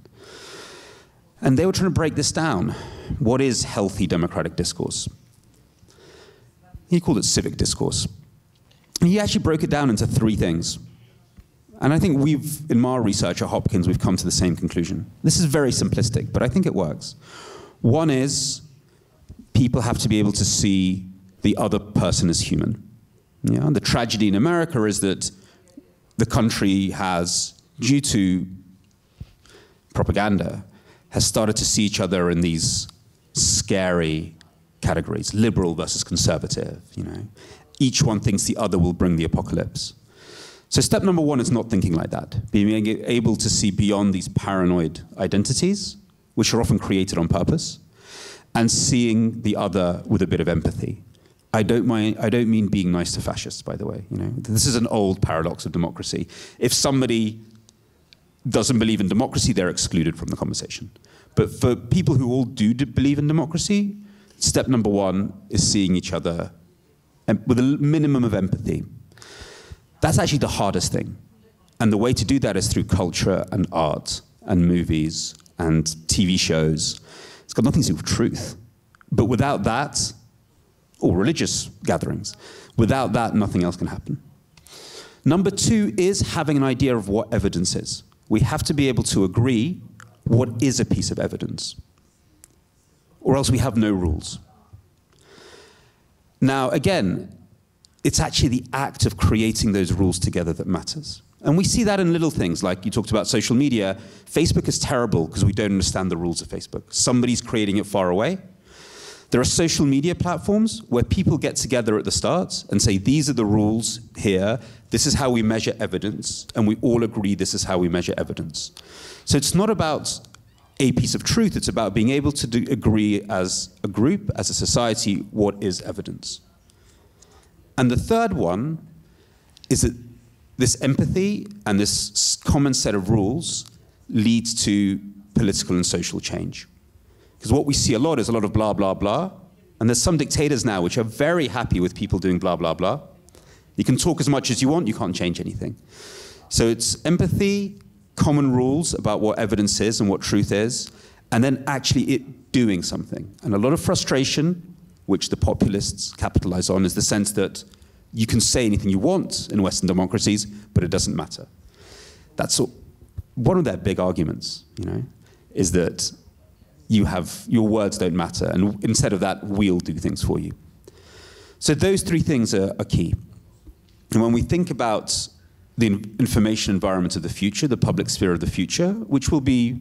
And they were trying to break this down. What is healthy democratic discourse? He called it civic discourse. And he actually broke it down into three things. And I think we've, in my research at Hopkins, we've come to the same conclusion. This is very simplistic, but I think it works. One is people have to be able to see the other person as human. Yeah? The tragedy in America is that the country has, due to propaganda, has started to see each other in these scary categories, liberal versus conservative, you know. Each one thinks the other will bring the apocalypse. So step number one is not thinking like that, being able to see beyond these paranoid identities, which are often created on purpose, and seeing the other with a bit of empathy. I don't, mind, I don't mean being nice to fascists, by the way. You know, this is an old paradox of democracy. If somebody doesn't believe in democracy, they're excluded from the conversation. But for people who all do believe in democracy, step number one is seeing each other with a minimum of empathy. That's actually the hardest thing. And the way to do that is through culture and art and movies and TV shows. It's got nothing to do with truth. But without that, or religious gatherings, without that, nothing else can happen. Number two is having an idea of what evidence is. We have to be able to agree what is a piece of evidence, or else we have no rules. Now, again, it's actually the act of creating those rules together that matters. And we see that in little things, like you talked about social media. Facebook is terrible because we don't understand the rules of Facebook. Somebody's creating it far away. There are social media platforms where people get together at the start and say, these are the rules here, this is how we measure evidence, and we all agree this is how we measure evidence. So it's not about a piece of truth, it's about being able to agree as a group, as a society, what is evidence. And the third one is that this empathy and this common set of rules leads to political and social change. Because what we see a lot is a lot of blah, blah, blah. And there's some dictators now which are very happy with people doing blah, blah, blah. You can talk as much as you want, you can't change anything. So it's empathy, common rules about what evidence is and what truth is, and then actually it doing something. And a lot of frustration, which the populists capitalize on, is the sense that you can say anything you want in Western democracies, but it doesn't matter. That's one of their big arguments, you know, is that you have your words don't matter, and instead of that, we'll do things for you. So those three things are, are key. And when we think about the information environment of the future, the public sphere of the future, which will be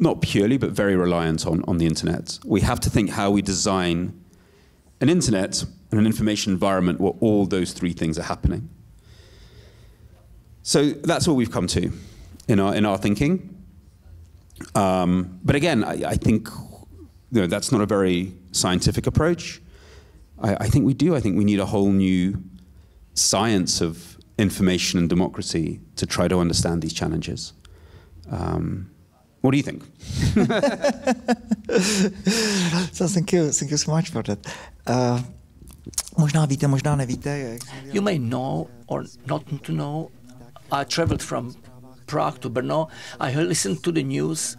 not purely, but very reliant on, on the internet, we have to think how we design an internet and an information environment where all those three things are happening. So that's what we've come to in our, in our thinking. Um, but again, I, I, think you know, that's not a very scientific approach. I, I, think we do. I think we need a whole new science of information and democracy to try to understand these challenges. Um, what do you think? so thank you, thank you so much for that. Uh, možná víte, možná nevíte. You may know or not to know. I traveled from Prague to Brno. I listened to the news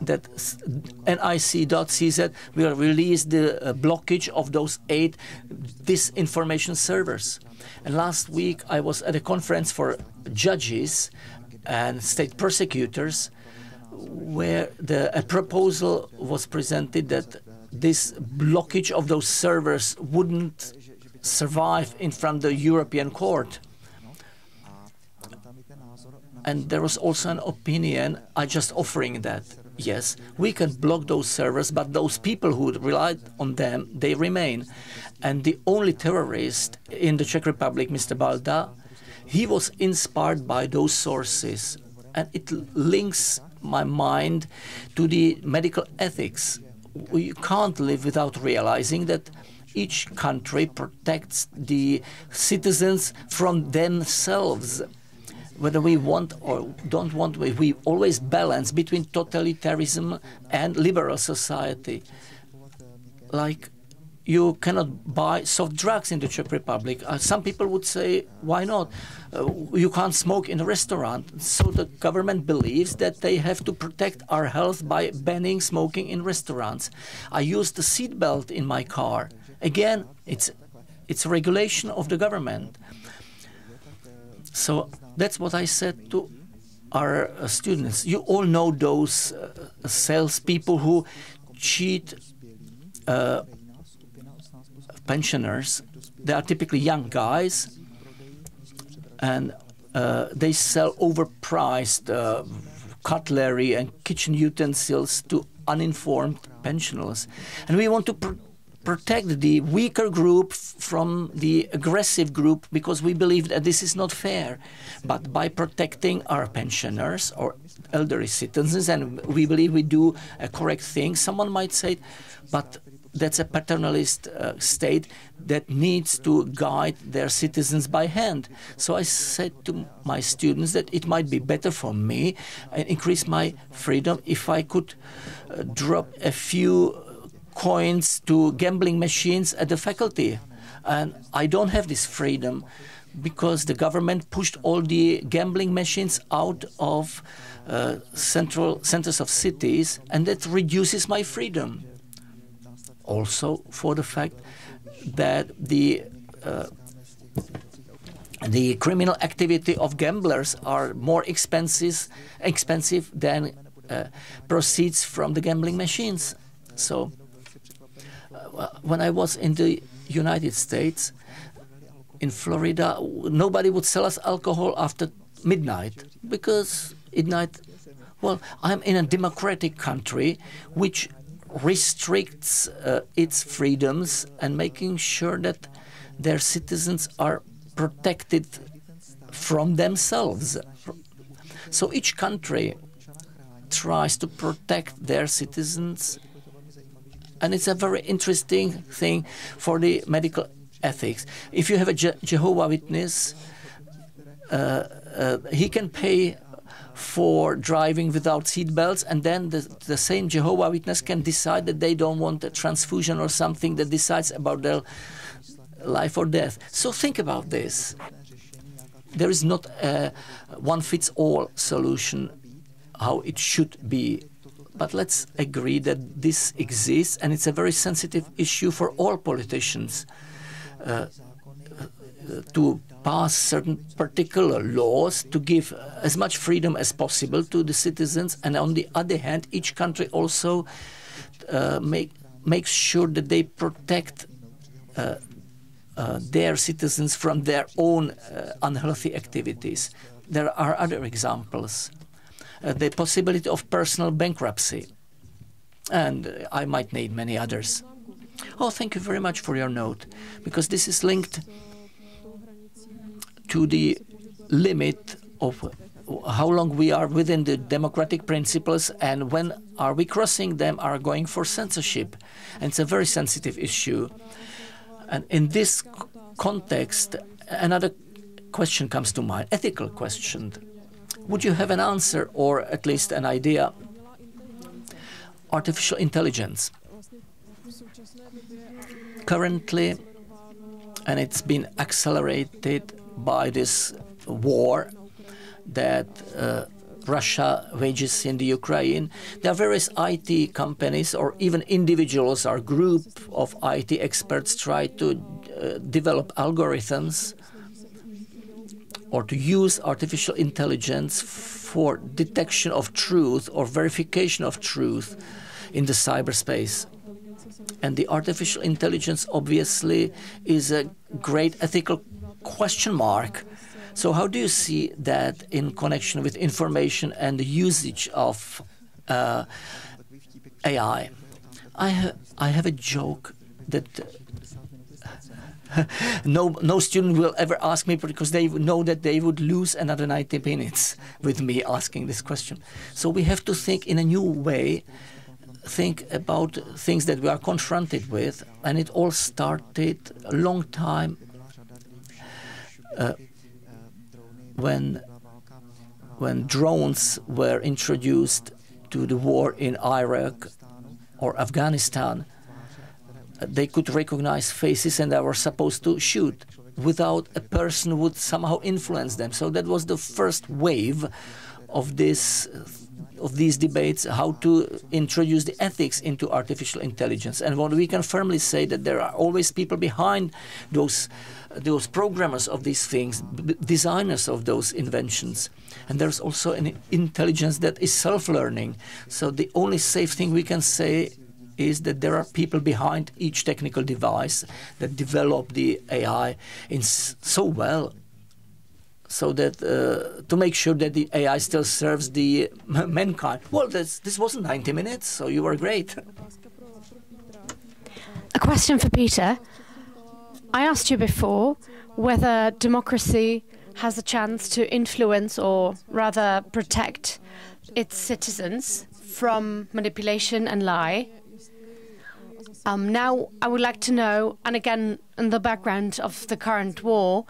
that NIC.cz will release the uh, blockage of those eight disinformation servers. And last week I was at a conference for judges and state prosecutors where the, a proposal was presented that this blockage of those servers wouldn't survive in front of the European Court. And there was also an opinion, I just offering that. Yes, we can block those servers, but those people who relied on them, they remain. And the only terrorist in the Czech Republic, Mr. Balda, he was inspired by those sources. And it links my mind to the medical ethics. We can't live without realizing that each country protects the citizens from themselves. Whether we want or don't want, we always balance between totalitarianism and liberal society. Like you cannot buy soft drugs in the Czech Republic. Uh, some people would say, why not? Uh, you can't smoke in a restaurant. So the government believes that they have to protect our health by banning smoking in restaurants. I use the seatbelt in my car. Again, it's it's a regulation of the government. So that's what I said to our uh, students. You all know those uh, salespeople who cheat uh, pensioners. They are typically young guys, and uh, they sell overpriced uh, cutlery and kitchen utensils to uninformed pensioners. And we want to pr- protect the weaker group from the aggressive group because we believe that this is not fair. But by protecting our pensioners or elderly citizens, and we believe we do a correct thing, someone might say, but that's a paternalist uh, state that needs to guide their citizens by hand. So I said to my students that it might be better for me and increase my freedom if I could uh, drop a few coins to gambling machines at the faculty. And I don't have this freedom because the government pushed all the gambling machines out of uh, central centers of cities, and that reduces my freedom also for the fact that the uh, the criminal activity of gamblers are more expensive expensive than uh, proceeds from the gambling machines. So uh, when I was in the United States, in Florida, nobody would sell us alcohol after midnight because midnight. Well, I'm in a democratic country which restricts uh, its freedoms and making sure that their citizens are protected from themselves. So each country tries to protect their citizens, and it's a very interesting thing for the medical ethics. If you have a Je- Jehovah Witness, uh, uh, he can pay for driving without seatbelts, and then the, the same Jehovah Witness can decide that they don't want a transfusion or something that decides about their life or death. So think about this. There is not a one fits all solution how it should be. But let's agree that this exists and it's a very sensitive issue for all politicians uh, to pass certain particular laws to give as much freedom as possible to the citizens, and on the other hand, each country also uh, make makes sure that they protect uh, uh, their citizens from their own uh, unhealthy activities. There are other examples. Uh, the possibility of personal bankruptcy, and I might name many others. Oh, thank you very much for your note, because this is linked to the limit of how long we are within the democratic principles and when are we crossing them are going for censorship. And it's a very sensitive issue. And in this context another question comes to mind ethical question. Would you have an answer or at least an idea? Artificial intelligence. Currently and it's been accelerated by this war that uh, Russia wages in the Ukraine. There are various IT companies or even individuals or group of IT experts try to uh, develop algorithms or to use artificial intelligence for detection of truth or verification of truth in the cyberspace. And the artificial intelligence obviously is a great ethical question mark. So, how do you see that in connection with information and the usage of uh, AI? I, ha- I have a joke that no no student will ever ask me because they know that they would lose another 90 minutes with me asking this question. So we have to think in a new way, think about things that we are confronted with, and it all started a long time uh, when when drones were introduced to the war in Iraq or Afghanistan, they could recognize faces and they were supposed to shoot without a person would somehow influence them. So that was the first wave of this of these debates how to introduce the ethics into artificial intelligence and what we can firmly say that there are always people behind those those programmers of these things designers of those inventions and there's also an intelligence that is self-learning so the only safe thing we can say is that there are people behind each technical device that develop the AI in so well so that uh, to make sure that the AI still serves the mankind. Well, this, this wasn't 90 minutes, so you were great. A question for Peter. I asked you before whether democracy has a chance to influence or rather protect its citizens from manipulation and lie. Um, now, I would like to know, and again, in the background of the current war,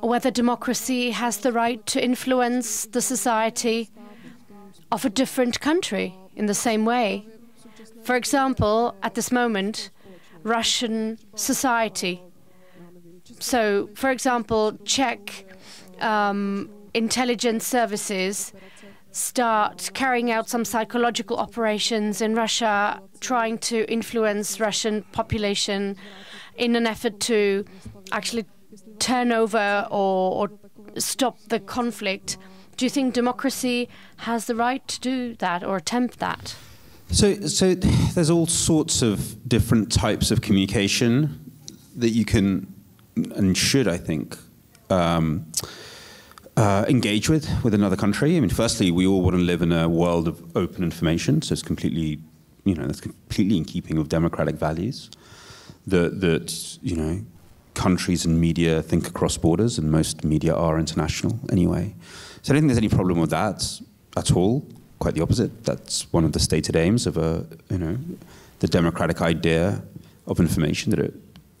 whether democracy has the right to influence the society of a different country in the same way. For example, at this moment, Russian society. So, for example, Czech um, intelligence services start carrying out some psychological operations in Russia, trying to influence Russian population in an effort to actually turn over or, or stop the conflict. Do you think democracy has the right to do that or attempt that? So, so there's all sorts of different types of communication that you can and should, I think, um, uh, engage with with another country. I mean, firstly, we all want to live in a world of open information, so it's completely, you know, that's completely in keeping with democratic values. That that you know, countries and media think across borders, and most media are international anyway. So I don't think there's any problem with that at all. Quite the opposite. That's one of the stated aims of a, you know, the democratic idea of information that it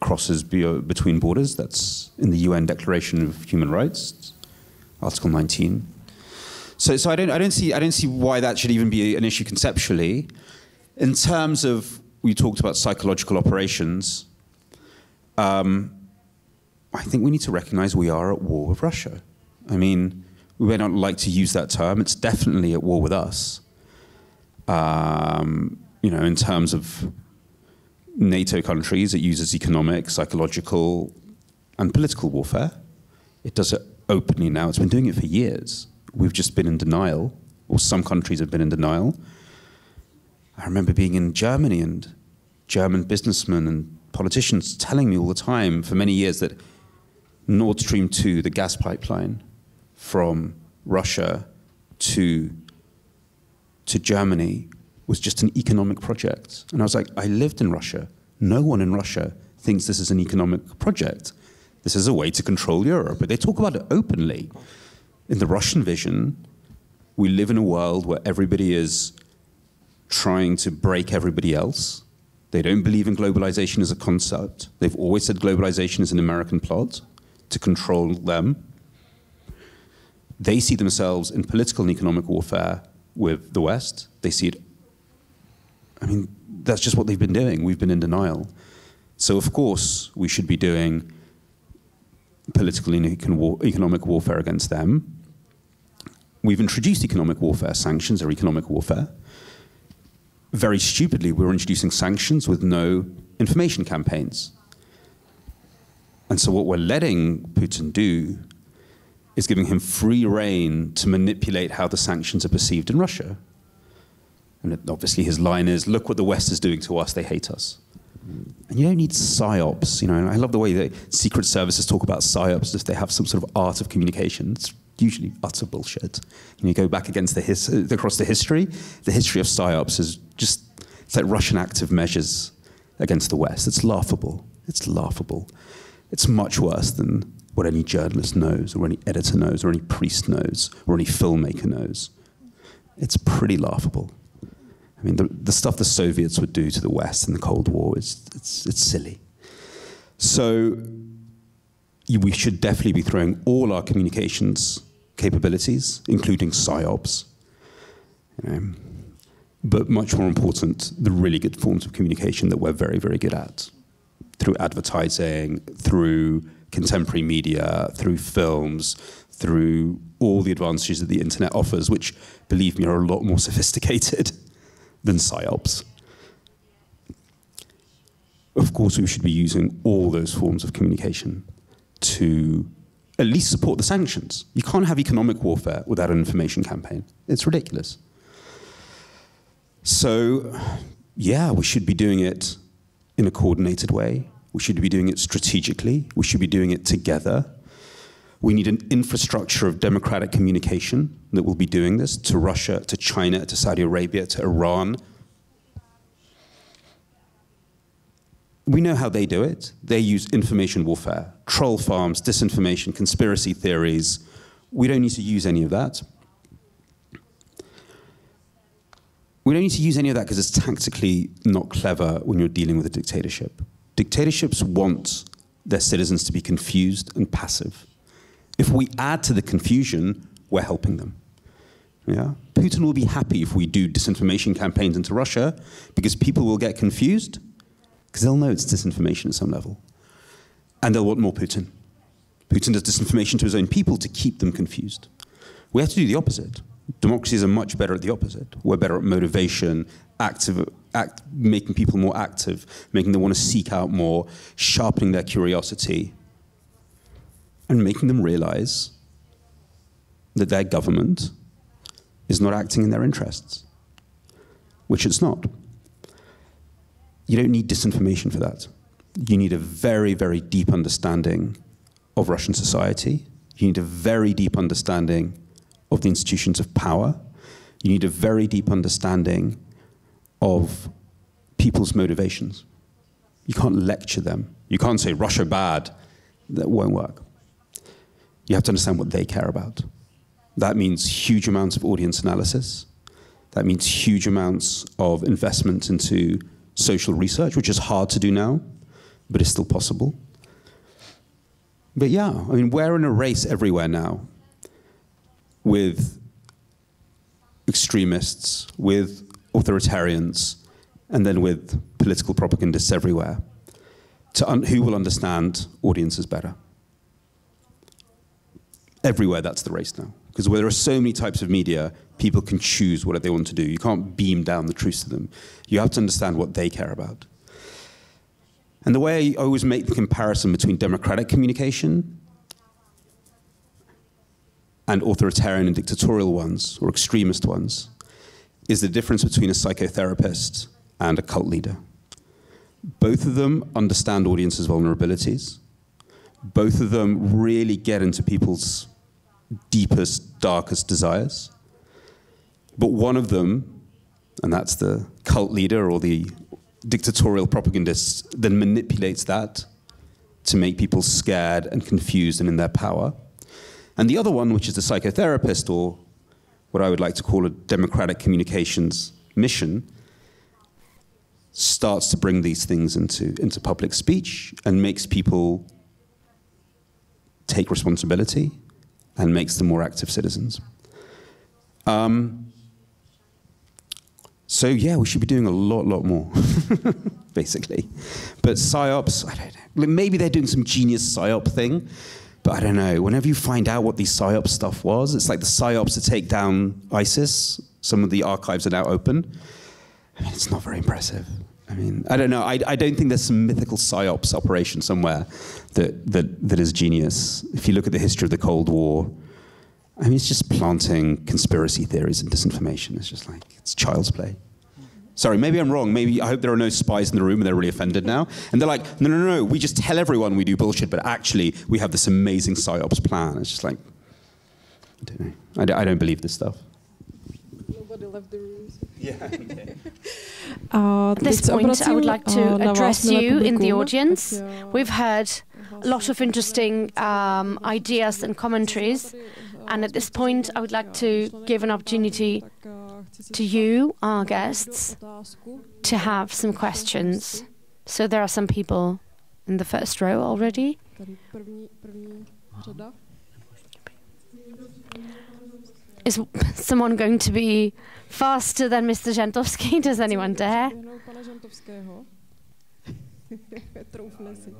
crosses between borders. That's in the UN Declaration of Human Rights, Article 19. So, so I don't, I don't see, I don't see why that should even be an issue conceptually. In terms of, we talked about psychological operations. Um, I think we need to recognize we are at war with Russia. I mean, we may not like to use that term. It's definitely at war with us. Um, you know, in terms of NATO countries, it uses economic, psychological, and political warfare. It does it openly now. It's been doing it for years. We've just been in denial, or some countries have been in denial. I remember being in Germany and German businessmen and politicians telling me all the time for many years that Nord Stream 2, the gas pipeline from Russia to, to Germany, was just an economic project. And I was like, I lived in Russia. No one in Russia thinks this is an economic project. This is a way to control Europe. But they talk about it openly. In the Russian vision, we live in a world where everybody is trying to break everybody else. They don't believe in globalization as a concept. They've always said globalization is an American plot to control them. They see themselves in political and economic warfare with the West. They see it. I mean, that's just what they've been doing. We've been in denial. So, of course, we should be doing political and economic warfare against them. We've introduced economic warfare. Sanctions are economic warfare. Very stupidly, we're introducing sanctions with no information campaigns. And so what we're letting Putin do is giving him free rein to manipulate how the sanctions are perceived in Russia. And obviously his line is, look what the West is doing to us, they hate us. And you don't need psyops, you know, and I love the way that secret services talk about psyops if they have some sort of art of communication. It's usually utter bullshit. You, you go back against the his, across the history, the history of psyops is just, it's like Russian active measures against the West. It's laughable. It's laughable. It's much worse than what any journalist knows, or any editor knows, or any priest knows, or any filmmaker knows. It's pretty laughable. I mean, the, the stuff the Soviets would do to the West in the Cold War is it's, it's silly. So we should definitely be throwing all our communications capabilities, including psyops, you know, but much more important, the really good forms of communication that we're very, very good at through advertising, through contemporary media, through films, through all the advantages that the internet offers, which, believe me, are a lot more sophisticated than PSYOPs. Of course, we should be using all those forms of communication to at least support the sanctions. You can't have economic warfare without an information campaign. It's ridiculous. So, yeah, we should be doing it in a coordinated way. We should be doing it strategically. We should be doing it together. We need an infrastructure of democratic communication that will be doing this to Russia, to China, to Saudi Arabia, to Iran. We know how they do it. They use information warfare, troll farms, disinformation, conspiracy theories. We don't need to use any of that. We don't need to use any of that because it's tactically not clever when you're dealing with a dictatorship. Dictatorships want their citizens to be confused and passive. If we add to the confusion, we're helping them. Yeah? Putin will be happy if we do disinformation campaigns into Russia because people will get confused because they'll know it's disinformation at some level. And they'll want more Putin. Putin does disinformation to his own people to keep them confused. We have to do the opposite. Democracies are much better at the opposite. We're better at motivation, active, act, making people more active, making them want to seek out more, sharpening their curiosity, and making them realize that their government is not acting in their interests, which it's not. You don't need disinformation for that. You need a very, very deep understanding of Russian society. You need a very deep understanding of the institutions of power. You need a very deep understanding of people's motivations. You can't lecture them. You can't say Russia bad. That won't work. You have to understand what they care about. That means huge amounts of audience analysis. That means huge amounts of investment into social research, which is hard to do now, but is still possible. But yeah, I mean, we're in a race everywhere now with extremists, with authoritarians, and then with political propagandists everywhere, to who will understand audiences better. Everywhere, that's the race now. Because where there are so many types of media, people can choose what they want to do. You can't beam down the truth to them. You have to understand what they care about. And the way I always make the comparison between democratic communication and authoritarian and dictatorial ones, or extremist ones, is the difference between a psychotherapist and a cult leader. Both of them understand audiences' vulnerabilities. Both of them really get into people's deepest, darkest desires. But one of them, and that's the cult leader or the dictatorial propagandist, then manipulates that to make people scared and confused and in their power. And the other one, which is the psychotherapist, or what I would like to call a democratic communications mission, starts to bring these things into, into public speech and makes people take responsibility and makes them more active citizens. Um, so yeah, we should be doing a lot, lot more, basically. But psyops, I don't know. Maybe they're doing some genius psyop thing, but I don't know. Whenever you find out what the psyop stuff was, it's like the psyops to take down ISIS. Some of the archives are now open. I mean, it's not very impressive. I mean, I don't know. I, I don't think there's some mythical psyops operation somewhere that, that, that is genius. If you look at the history of the Cold War, I mean, it's just planting conspiracy theories and disinformation. It's just like, it's child's play. Sorry, maybe I'm wrong. Maybe I hope there are no spies in the room and they're really offended now. And they're like, no, no, no, we just tell everyone we do bullshit, but actually we have this amazing psyops plan. It's just like, I don't know. I I don't believe this stuff. Nobody left the room. Yeah. Okay. At this point, I would like to address you in the audience. We've heard a lot of interesting um, ideas and commentaries, and at this point, I would like to give an opportunity to you, our guests, to have some questions. So there are some people in the first row already. Is someone going to be faster than Mr. Žantovský? Does anyone dare? Vyhnout pana Žantovského. Troufne si.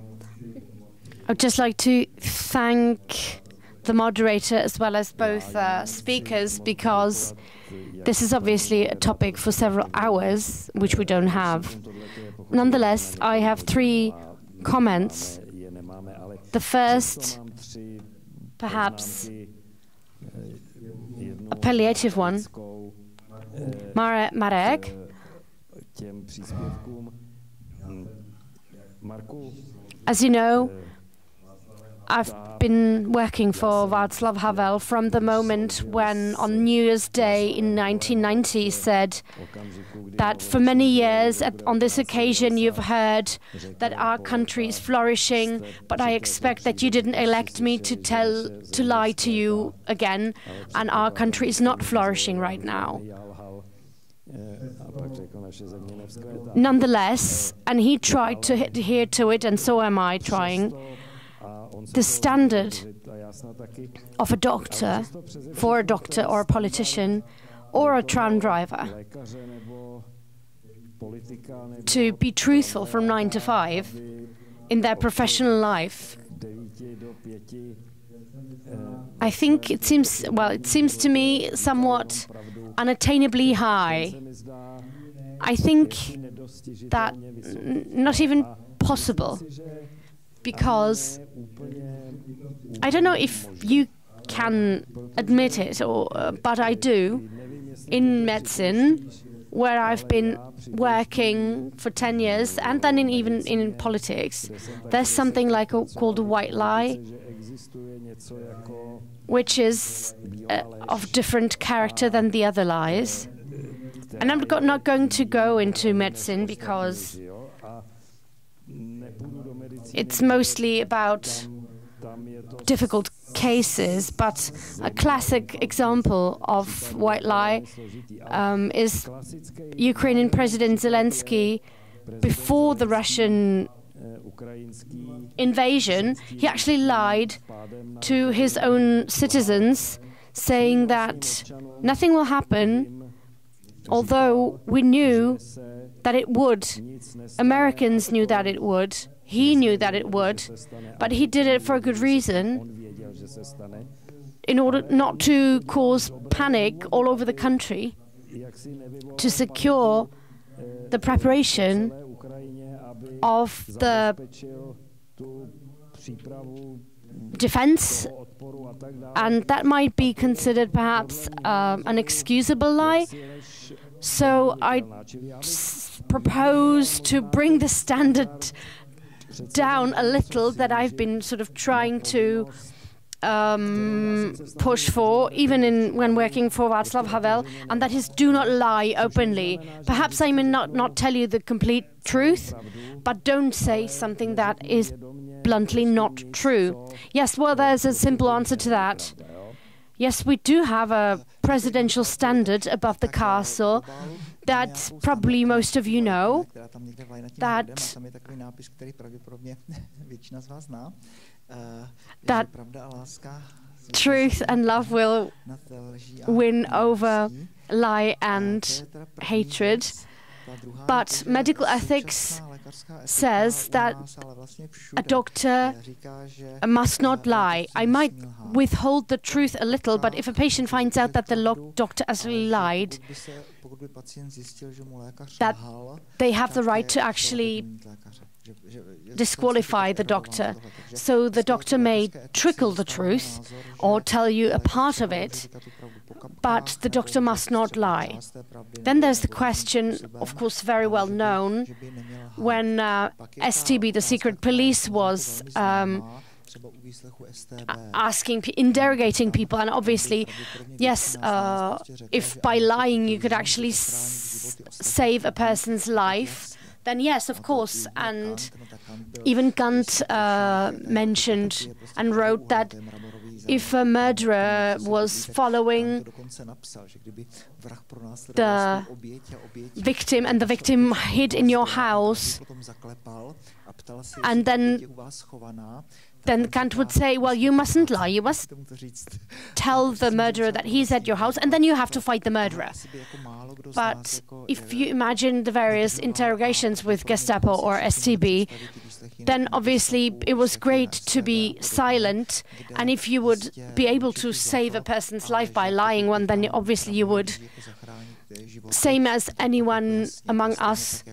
I'd just like to thank the moderator as well as both uh, speakers because this is obviously a topic for several hours, which we don't have. Nonetheless, I have three comments. je nemáme, ale The first, perhaps a palliative one. Mare, Marek. Hm. As you know, I've been working for Václav Havel from the moment when, on New Year's Day in 1990, said that for many years at, on this occasion you've heard that our country is flourishing, but I expect that you didn't elect me to tell to lie to you again, and our country is not flourishing right now. Nonetheless, and he tried to adhere to it, and so am I trying. The standard of a doctor for a doctor or a politician or a tram driver to be truthful from nine to five in their professional life. I think it seems, well, it seems to me somewhat unattainably high. I think that not even possible because I don't know if you can admit it, or uh, but I do in medicine, where I've been working for ten years, and then in even in politics. There's something like a, called a white lie, which is uh, of different character than the other lies. And I'm not going to go into medicine because jo, a nepůjdu do medicíny, it's mostly about difficult cases, but a classic example of white lie um, is Ukrainian President Zelensky before the Russian invasion. He actually lied to his own citizens, saying that nothing will happen, although we knew that it would. Americans knew that it would. He knew that it would, but he did it for a good reason. in order not to cause panic all over the country, to secure the preparation of the defense, and that might be considered perhaps um, an excusable lie. So I propose to bring the standard down a little that I've been sort of trying to um, push for, even in when working for Václav Havel, and that is do not lie openly. Perhaps I may not, not tell you the complete truth, but don't say something that is bluntly not true. Yes, well, there's a simple answer to that. Yes, we do have a presidential standard above the castle that probably most of you know. that- That Truth and love will win over lie and hatred. But medical ethics says that a doctor must not lie. I might withhold the truth a little, but if a patient finds out that the doctor že lied, pokud by se- Pokud by pacient zjistil, že mu lékař that they have the right to actually disqualify the doctor. So the doctor may trickle the truth or tell you a part of it, říkat tu pravdu po kapkách, but the doctor must not lie. část té pravdy Then there's the question, of course, very well ale že by- known, že by neměl lhát. when uh, Pak je ta STB, the secret police, was um, známá, třeba u výslechu STB. a- asking, interrogating people, and obviously, yes, uh, if by lying you could actually save a person's life, then yes, of course. And even Kant uh, mentioned and wrote that if a murderer was following the victim and the victim hid in your house, and then then Kant would say, well, you mustn't lie. You must tell the murderer that he's at your house, and then you have to fight the murderer. But if you imagine the various interrogations with Gestapo or STB, then obviously it was great to be silent. And if you would be able to save a person's life by lying one, then obviously you would. Same as anyone among us,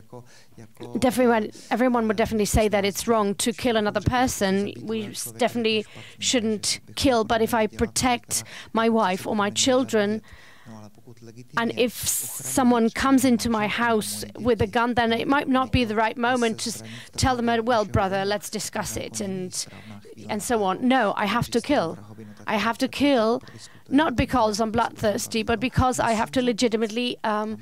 everyone, everyone would definitely say that it's wrong to kill another person. We definitely shouldn't kill. But if I protect my wife or my children, and if someone comes into my house with a gun, then it might not be the right moment to tell them, well, brother, let's discuss it, and and so on. No, I have to kill. I have to kill not because I'm bloodthirsty, but because I have to legitimately um,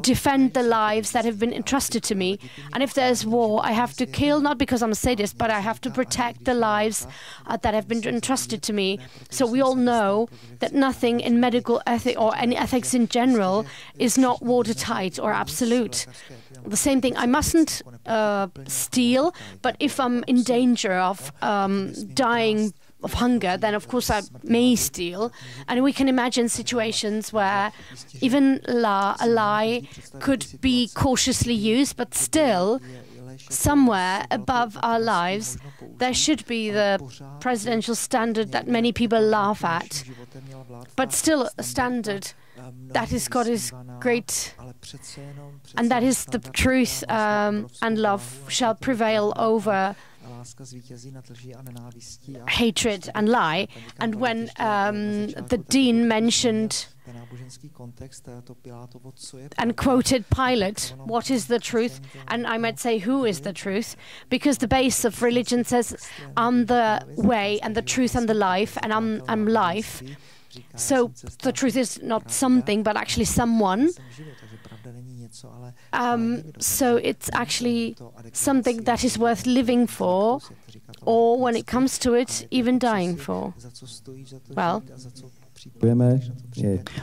defend the lives that have been entrusted to me. And if there's war, I have to kill not because I'm a sadist, but I have to protect the lives uh, that have been entrusted to me. So we all know that nothing in medical ethics or any ethics in general is not watertight or absolute. The same thing, I mustn't uh, steal, but if I'm in danger of um, dying of hunger, then of course I may steal. And we can imagine situations where even la- a lie could be cautiously used, but still, somewhere above our lives, there should be the presidential standard that many people laugh at, but still a standard that is God is great, and that is the truth um, and love shall prevail over hatred and lie. And when um, the dean mentioned and quoted Pilate, what is the truth? And I might say, who is the truth? Because the base of religion says, I'm the way and the truth and the life, and I'm, I'm life. So the truth is not something, but actually someone. Um, so it's actually something that is worth living for, or when it comes to it, even dying for. Well,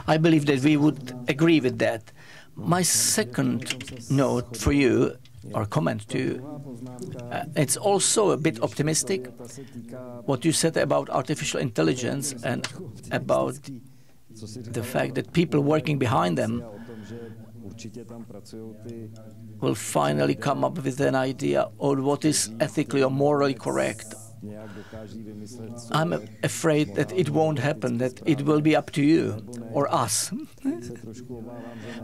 I believe that we would agree with that. My second note for you or comment to you. Uh, it's also a bit optimistic what you said about artificial intelligence and about the fact that people working behind them will finally come up with an idea on what is ethically or morally correct. I'm afraid that it won't happen, that it will be up to you or us.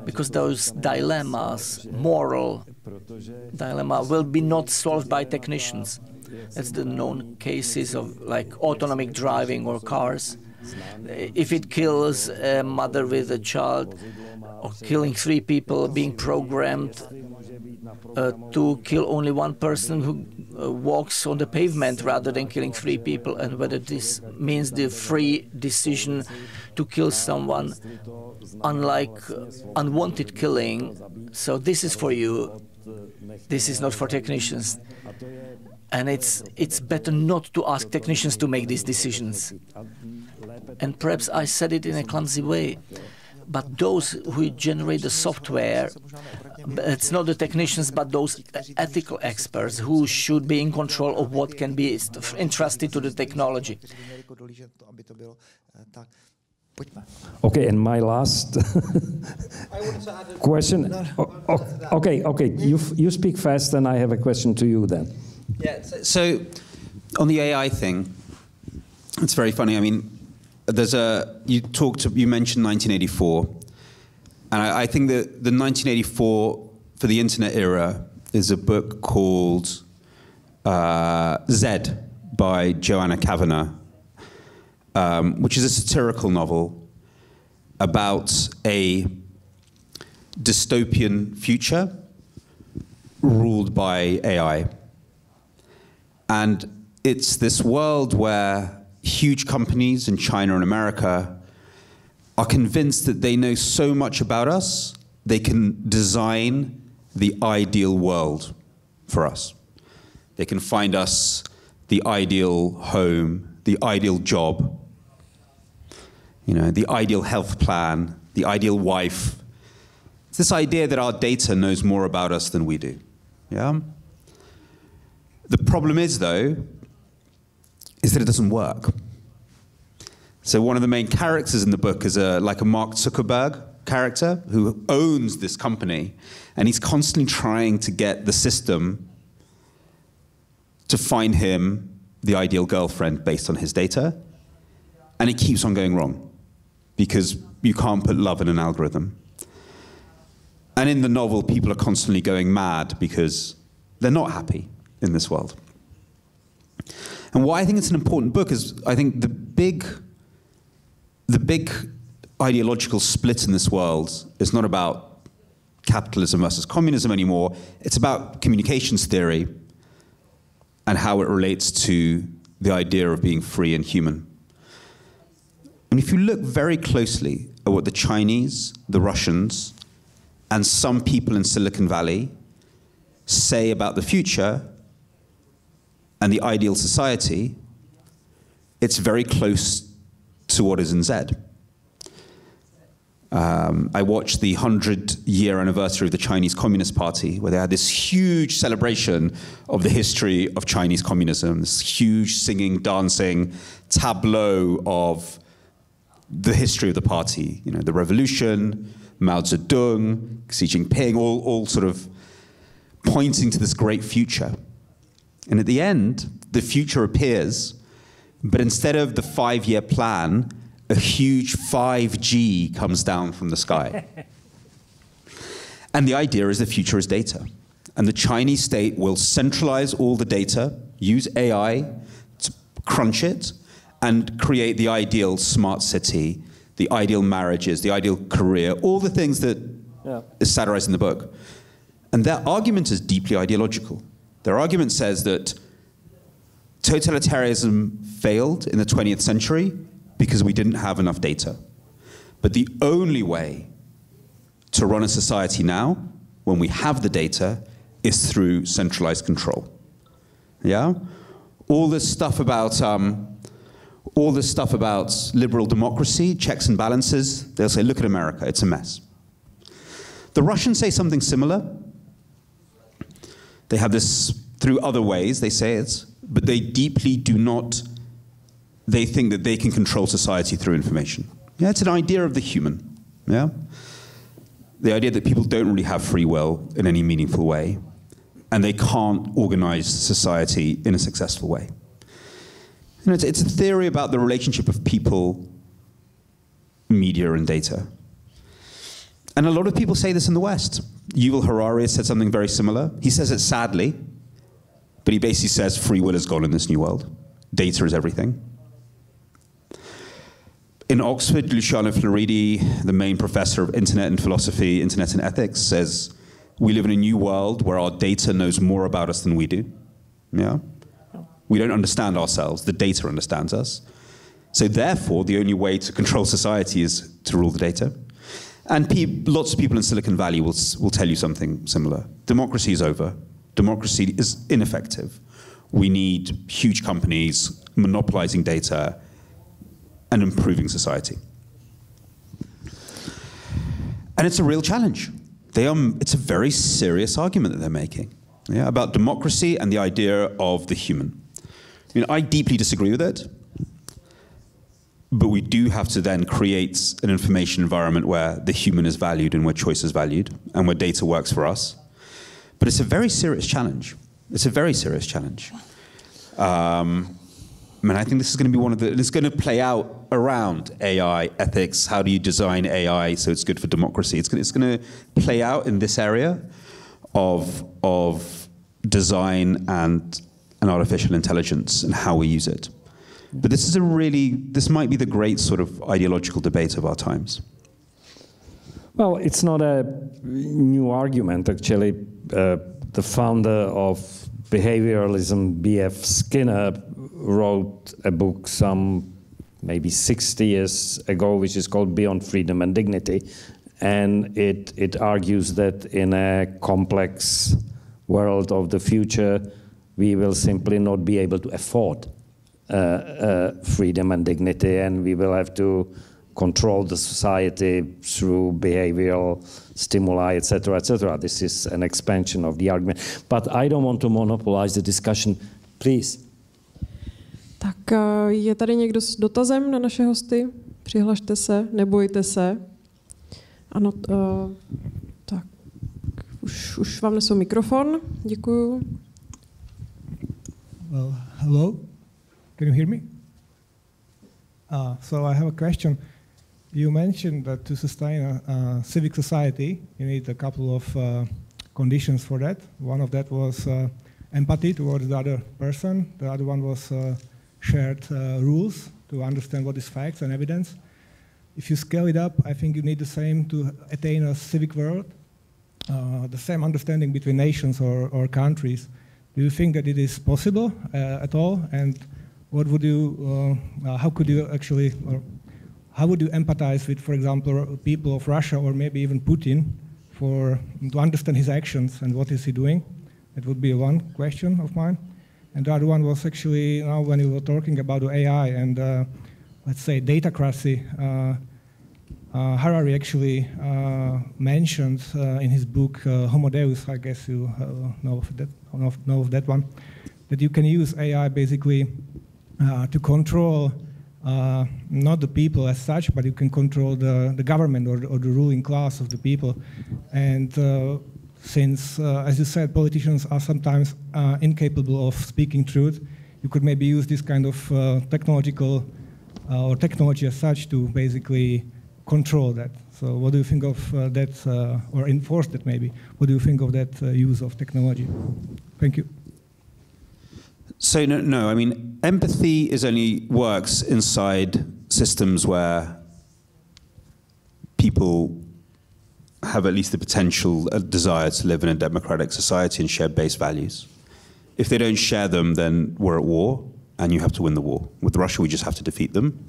because those dilemmas, moral dilemma, will be not solved by technicians. That's the known cases of like autonomic driving or cars. If it kills a mother with a child, or killing three people, being programmed uh, to kill only one person who uh, walks on the pavement rather than killing three people, and whether this means the free decision to kill someone, unlike uh, unwanted killing. So, this is for you, this is not for technicians. And it's, it's better not to ask technicians to make these decisions. And perhaps I said it in a clumsy way but those who generate the software, it's not the technicians, but those ethical experts who should be in control of what can be entrusted to the technology. Okay, and my last question. Oh, okay, okay, you you speak fast, and I have a question to you then. Yeah. So, on the AI thing, it's very funny. I mean, there's a you talked you mentioned 1984, and I, I think that the 1984 for the internet era is a book called uh, Zed by Joanna Kavenna, um, which is a satirical novel about a dystopian future ruled by AI. And it's this world where huge companies in China and America are convinced that they know so much about us, they can design the ideal world for us. They can find us the ideal home, the ideal job, you know, the ideal health plan, the ideal wife. It's this idea that our data knows more about us than we do. Yeah? The problem is, though, is that it doesn't work. So one of the main characters in the book is a, like a Mark Zuckerberg character who owns this company, and he's constantly trying to get the system to find him the ideal girlfriend based on his data, and it keeps on going wrong because you can't put love in an algorithm. And in the novel, people are constantly going mad because they're not happy in this world. And why I think it's an important book is I think the big, the big ideological split in this world is not about capitalism versus communism anymore. It's about communications theory and how it relates to the idea of being free and human. And if you look very closely at what the Chinese, the Russians, and some people in Silicon Valley say about the future and the ideal society, it's very close to what is in Z. Um, I watched the 100 year anniversary of the Chinese Communist Party, where they had this huge celebration of the history of Chinese communism, this huge singing, dancing tableau of the history of the party. You know, the revolution, Mao Zedong, Xi Jinping, all, all sort of pointing to this great future. And at the end, the future appears, but instead of the five year plan, a huge 5G comes down from the sky. and the idea is the future is data. And the Chinese state will centralize all the data, use AI to crunch it, and create the ideal smart city, the ideal marriages, the ideal career, all the things that yeah. is satirized in the book. And their argument is deeply ideological. Their argument says that totalitarianism failed in the 20th century because we didn't have enough data. But the only way to run a society now, when we have the data, is through centralized control. Yeah? All this stuff about um, all this stuff about liberal democracy, checks and balances, they'll say, look at America, it's a mess. The Russians say something similar. They have this through other ways, they say it, but they deeply do not they think that they can control society through information. Yeah, it's an idea of the human. Yeah? The idea that people don't really have free will in any meaningful way, and they can't organize society in a successful way. You know, it's, it's a theory about the relationship of people, media, and data. And a lot of people say this in the West. Yuval Harari said something very similar. He says it sadly, but he basically says free will is gone in this new world. Data is everything. In Oxford, Luciano Floridi, the main professor of internet and philosophy, internet and ethics, says we live in a new world where our data knows more about us than we do. Yeah? We don't understand ourselves, the data understands us. So, therefore, the only way to control society is to rule the data. And lots of people in Silicon Valley will, will tell you something similar. Democracy is over, democracy is ineffective. We need huge companies monopolizing data and improving society. And it's a real challenge. They are, it's a very serious argument that they're making yeah, about democracy and the idea of the human. I deeply disagree with it, but we do have to then create an information environment where the human is valued and where choice is valued and where data works for us. But it's a very serious challenge. It's a very serious challenge. Um, I mean, I think this is going to be one of the, it's going to play out around AI ethics. How do you design AI so it's good for democracy? It's going, to, it's going to play out in this area of, of design and, and artificial intelligence and how we use it. But this is a really, this might be the great sort of ideological debate of our times. Well, it's not a new argument, actually. Uh, the founder of behavioralism, B.F. Skinner, wrote a book some maybe 60 years ago, which is called Beyond Freedom and Dignity. And it, it argues that in a complex world of the future, we will simply not be able to afford freedom and dignity, and we will have to control the society through behavioral stimuli, etc., etc. This is an expansion of the argument. But I don't want to monopolize the discussion. Please. Tak eh, je tady někdo s dotazem na naše hosty? Přihlašte se, nebojte se. Ano, uh, tak. Už, už vám nesou mikrofon. Děkuju. Well, hello. Can you hear me? Uh, so I have a question. You mentioned that to sustain a, a civic society, you need a couple of uh, conditions for that. One of that was uh, empathy towards the other person. The other one was uh, shared uh, rules to understand what is facts and evidence. If you scale it up, I think you need the same to attain a civic world, uh, the same understanding between nations or, or countries. Do you think that it is possible at all? And what would you, uh, how could you actually, how would you empathize with, for example, people of Russia or maybe even Putin for to understand his actions and what is he doing? That would be one question of mine. And the other one was actually now when you were talking about AI and uh, let's say datacracy. Uh, uh, Harari actually uh, mentioned uh, in his book uh, Homo Deus, I guess you know of that, know of that one, that you can use AI basically to control uh, not the people as such, but you can control the, the government or, or the ruling class of the people. And uh, since, uh, as you said, politicians are sometimes incapable of speaking truth, you could maybe use this kind of technological or technology as such to basically control that. So what do you think of uh, that, uh, or enforce that maybe? What do you think of that uh, use of technology? Thank you. So no, no, I mean, empathy is only works inside systems where people have at least the potential, a desire to live in a democratic society and share base values. If they don't share them, then we're at war, and you have to win the war. With Russia, we just have to defeat them,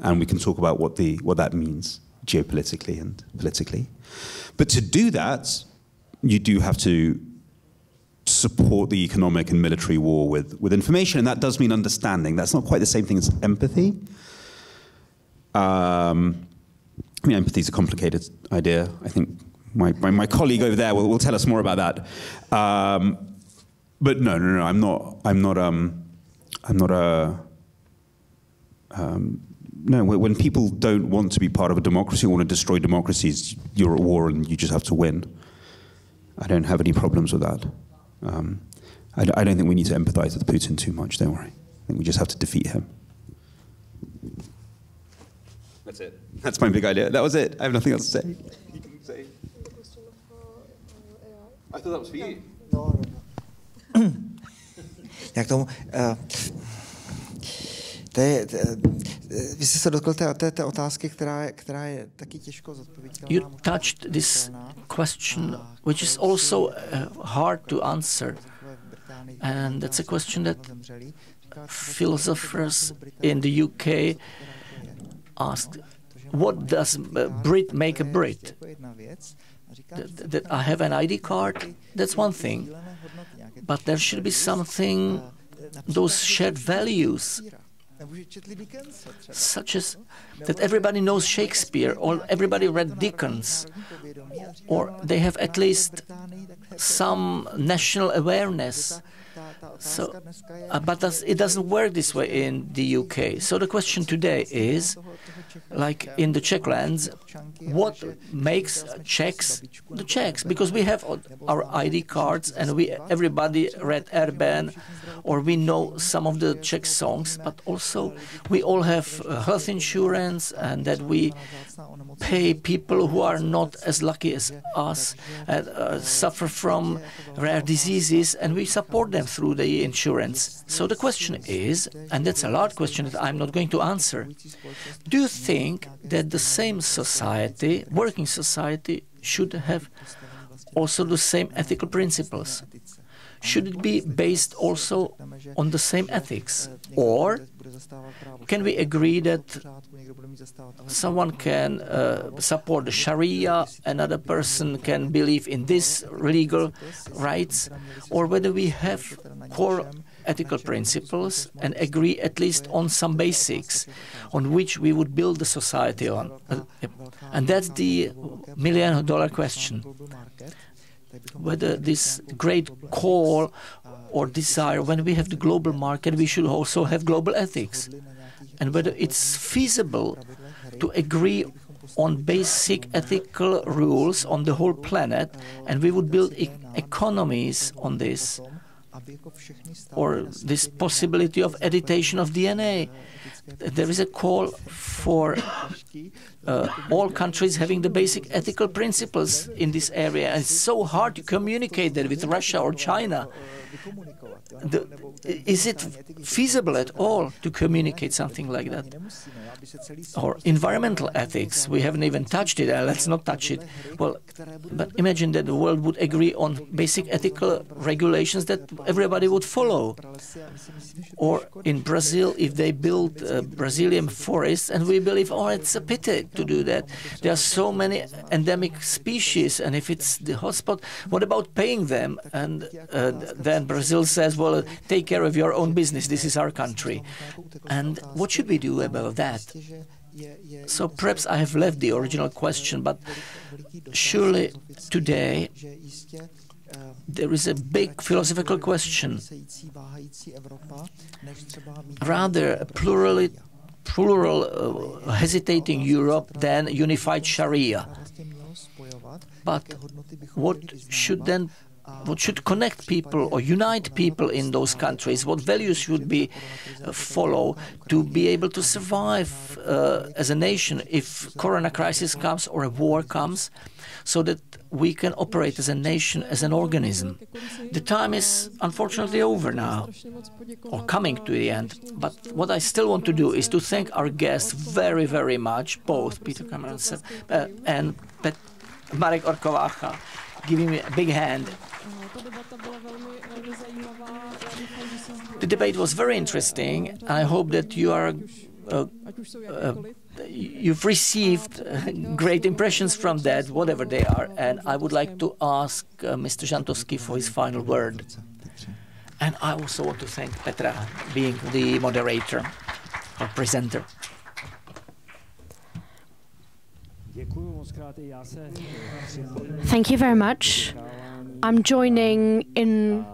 and we can talk about what the what that means geopolitically and politically. But to do that, you do have to support the economic and military war with, with information, and that does mean understanding. That's not quite the same thing as empathy. Um, I mean, empathy is a complicated idea. I think my, my, my colleague over there will, will, tell us more about that. Um, but no, no, no, I'm not. I'm not. Um, I'm not a. Um, no, when people don't want to be part of a democracy or want to destroy democracies, you're at war and you just have to win. I don't have any problems with that. Um, I, I, don't think we need to empathize with Putin too much, don't worry. I think we just have to defeat him. That's it. That's my big idea. That was it. I have nothing else to say. You can say. I thought that was for you. No, no, no. Jak tomu, uh, to je, vy jste se dotkl té, té, té otázky, která je, která je taky těžko zodpověditelná. You touched this question, which is also uh, hard to answer. And that's a question that philosophers in the UK asked. What does Brit make a Brit? That, that I have an ID card, that's one thing. But there should be something, those shared values such as that everybody knows Shakespeare or everybody read Dickens or they have at least some national awareness. So, uh, but it doesn't work this way in the UK. So the question today is, like in the Czech lands, what makes Czechs the Czechs? Because we have our ID cards and we everybody read Erben, or we know some of the Czech songs, but also we all have uh, health insurance and that we pay people who are not as lucky as us and uh, suffer from rare diseases, and we support them through the insurance. So the question is, and that's a large question that I'm not going to answer, do you think that the same society, working society, should have also the same ethical principles? Should it be based also on the same ethics? Or can we agree that someone can uh, support the Sharia, another person can believe in this legal rights, or whether we have core ethical principles and agree at least on some basics on which we would build the society on. Uh, and that's the million dollar question. Whether this great call or desire, when we have the global market, we should also have global ethics, and whether it's feasible to agree on basic ethical rules on the whole planet, and we would build e economies on this, or this possibility of editation of DNA. There is a call for uh, all countries having the basic ethical principles in this area, and it's so hard to communicate that with Russia or China. The, is it feasible at all to communicate something like that? Or environmental ethics, we haven't even touched it, uh, let's not touch it. Well, but imagine that the world would agree on basic ethical regulations that everybody would follow. Or in Brazil, if they build uh, Brazilian forests, and we believe, oh, it's a pity to do that. There are so many endemic species, and if it's the hotspot, what about paying them? And uh, then Brazil says, well, take care of your own business. This is our country. And what should we do about that? So perhaps I have left the original question, but surely today there is a big philosophical question, rather a plurally, plural uh, hesitating Europe than unified Sharia. But what should then what should connect people or unite people in those countries, what values should be uh, follow to be able to survive uh, as a nation if corona crisis comes or a war comes, so that we can operate as a nation, as an organism. The time is unfortunately over now, or coming to the end. But what I still want to do is to thank our guests very, very much, both Peter Cameron uh, and Pet Marek Orko Vácha, giving me a big hand the debate was very interesting. I hope that you are. Uh, uh, you've received uh, great impressions from that, whatever they are, and I would like to ask uh, Mr. Žantovský for his final word. And I also want to thank Petra being the moderator or presenter. Thank you very much. I'm joining in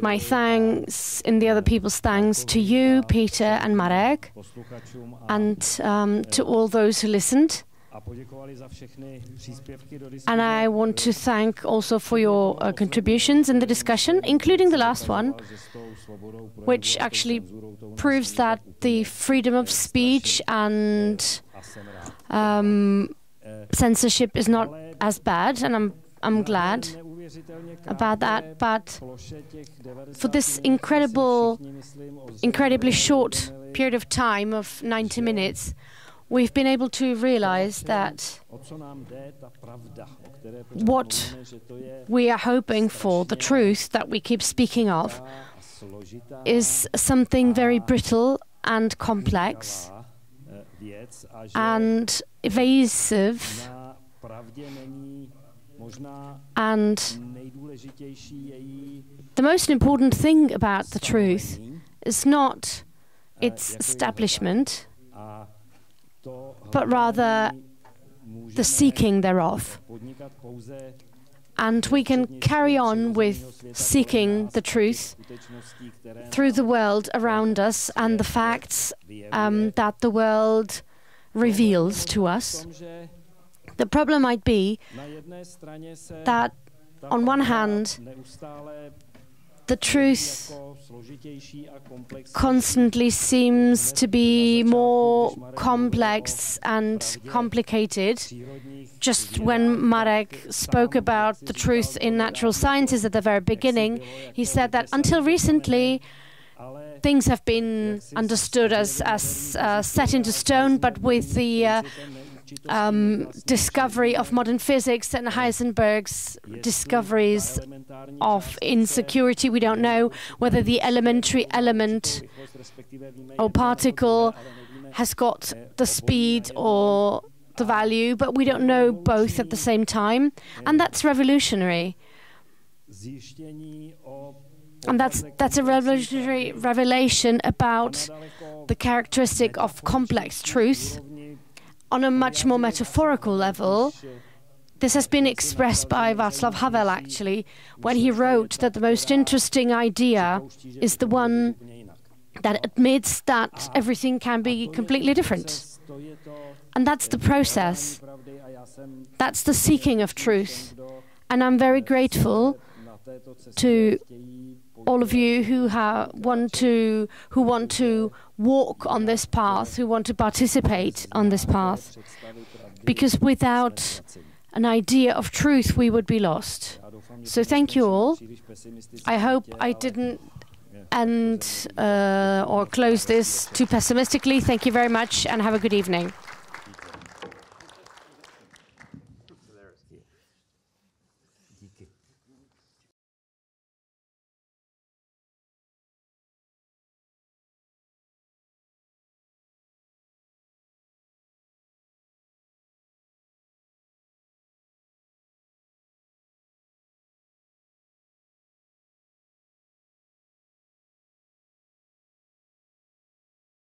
my thanks, in the other people's thanks to you, Peter and Marek, and um, to all those who listened. And I want to thank also for your uh, contributions in the discussion, including the last one, which actually proves that the freedom of speech and um, censorship is not as bad, and I'm I'm glad about that. But for this incredible, incredibly short period of time of 90 minutes, we've been able to realize that what we are hoping for, the truth that we keep speaking of, is something very brittle and complex and evasive and the most important thing about the truth is not its establishment, but rather the seeking thereof. And we can carry on with seeking the truth through the world around us and the facts um, that the world reveals to us. The problem might be that, on one hand, the truth constantly seems to be more complex and complicated. Just when Marek spoke about the truth in natural sciences at the very beginning, he said that until recently, things have been understood as, as uh, set into stone, but with the uh, um, discovery of modern physics and Heisenberg's discoveries of insecurity. We don't know whether the elementary element or particle has got the speed or the value, but we don't know both at the same time. And that's revolutionary. And that's, that's a revolutionary revelation about the characteristic of complex truth on a much more metaphorical level, this has been expressed by Václav Havel actually when he wrote that the most interesting idea is the one that admits that everything can be completely different. And that's the process. That's the seeking of truth. And I'm very grateful to all of you who want to who want to walk on this path, who want to participate on this path, because without an idea of truth, we would be lost. So thank you all. I hope I didn't end uh, or close this too pessimistically. Thank you very much and have a good evening.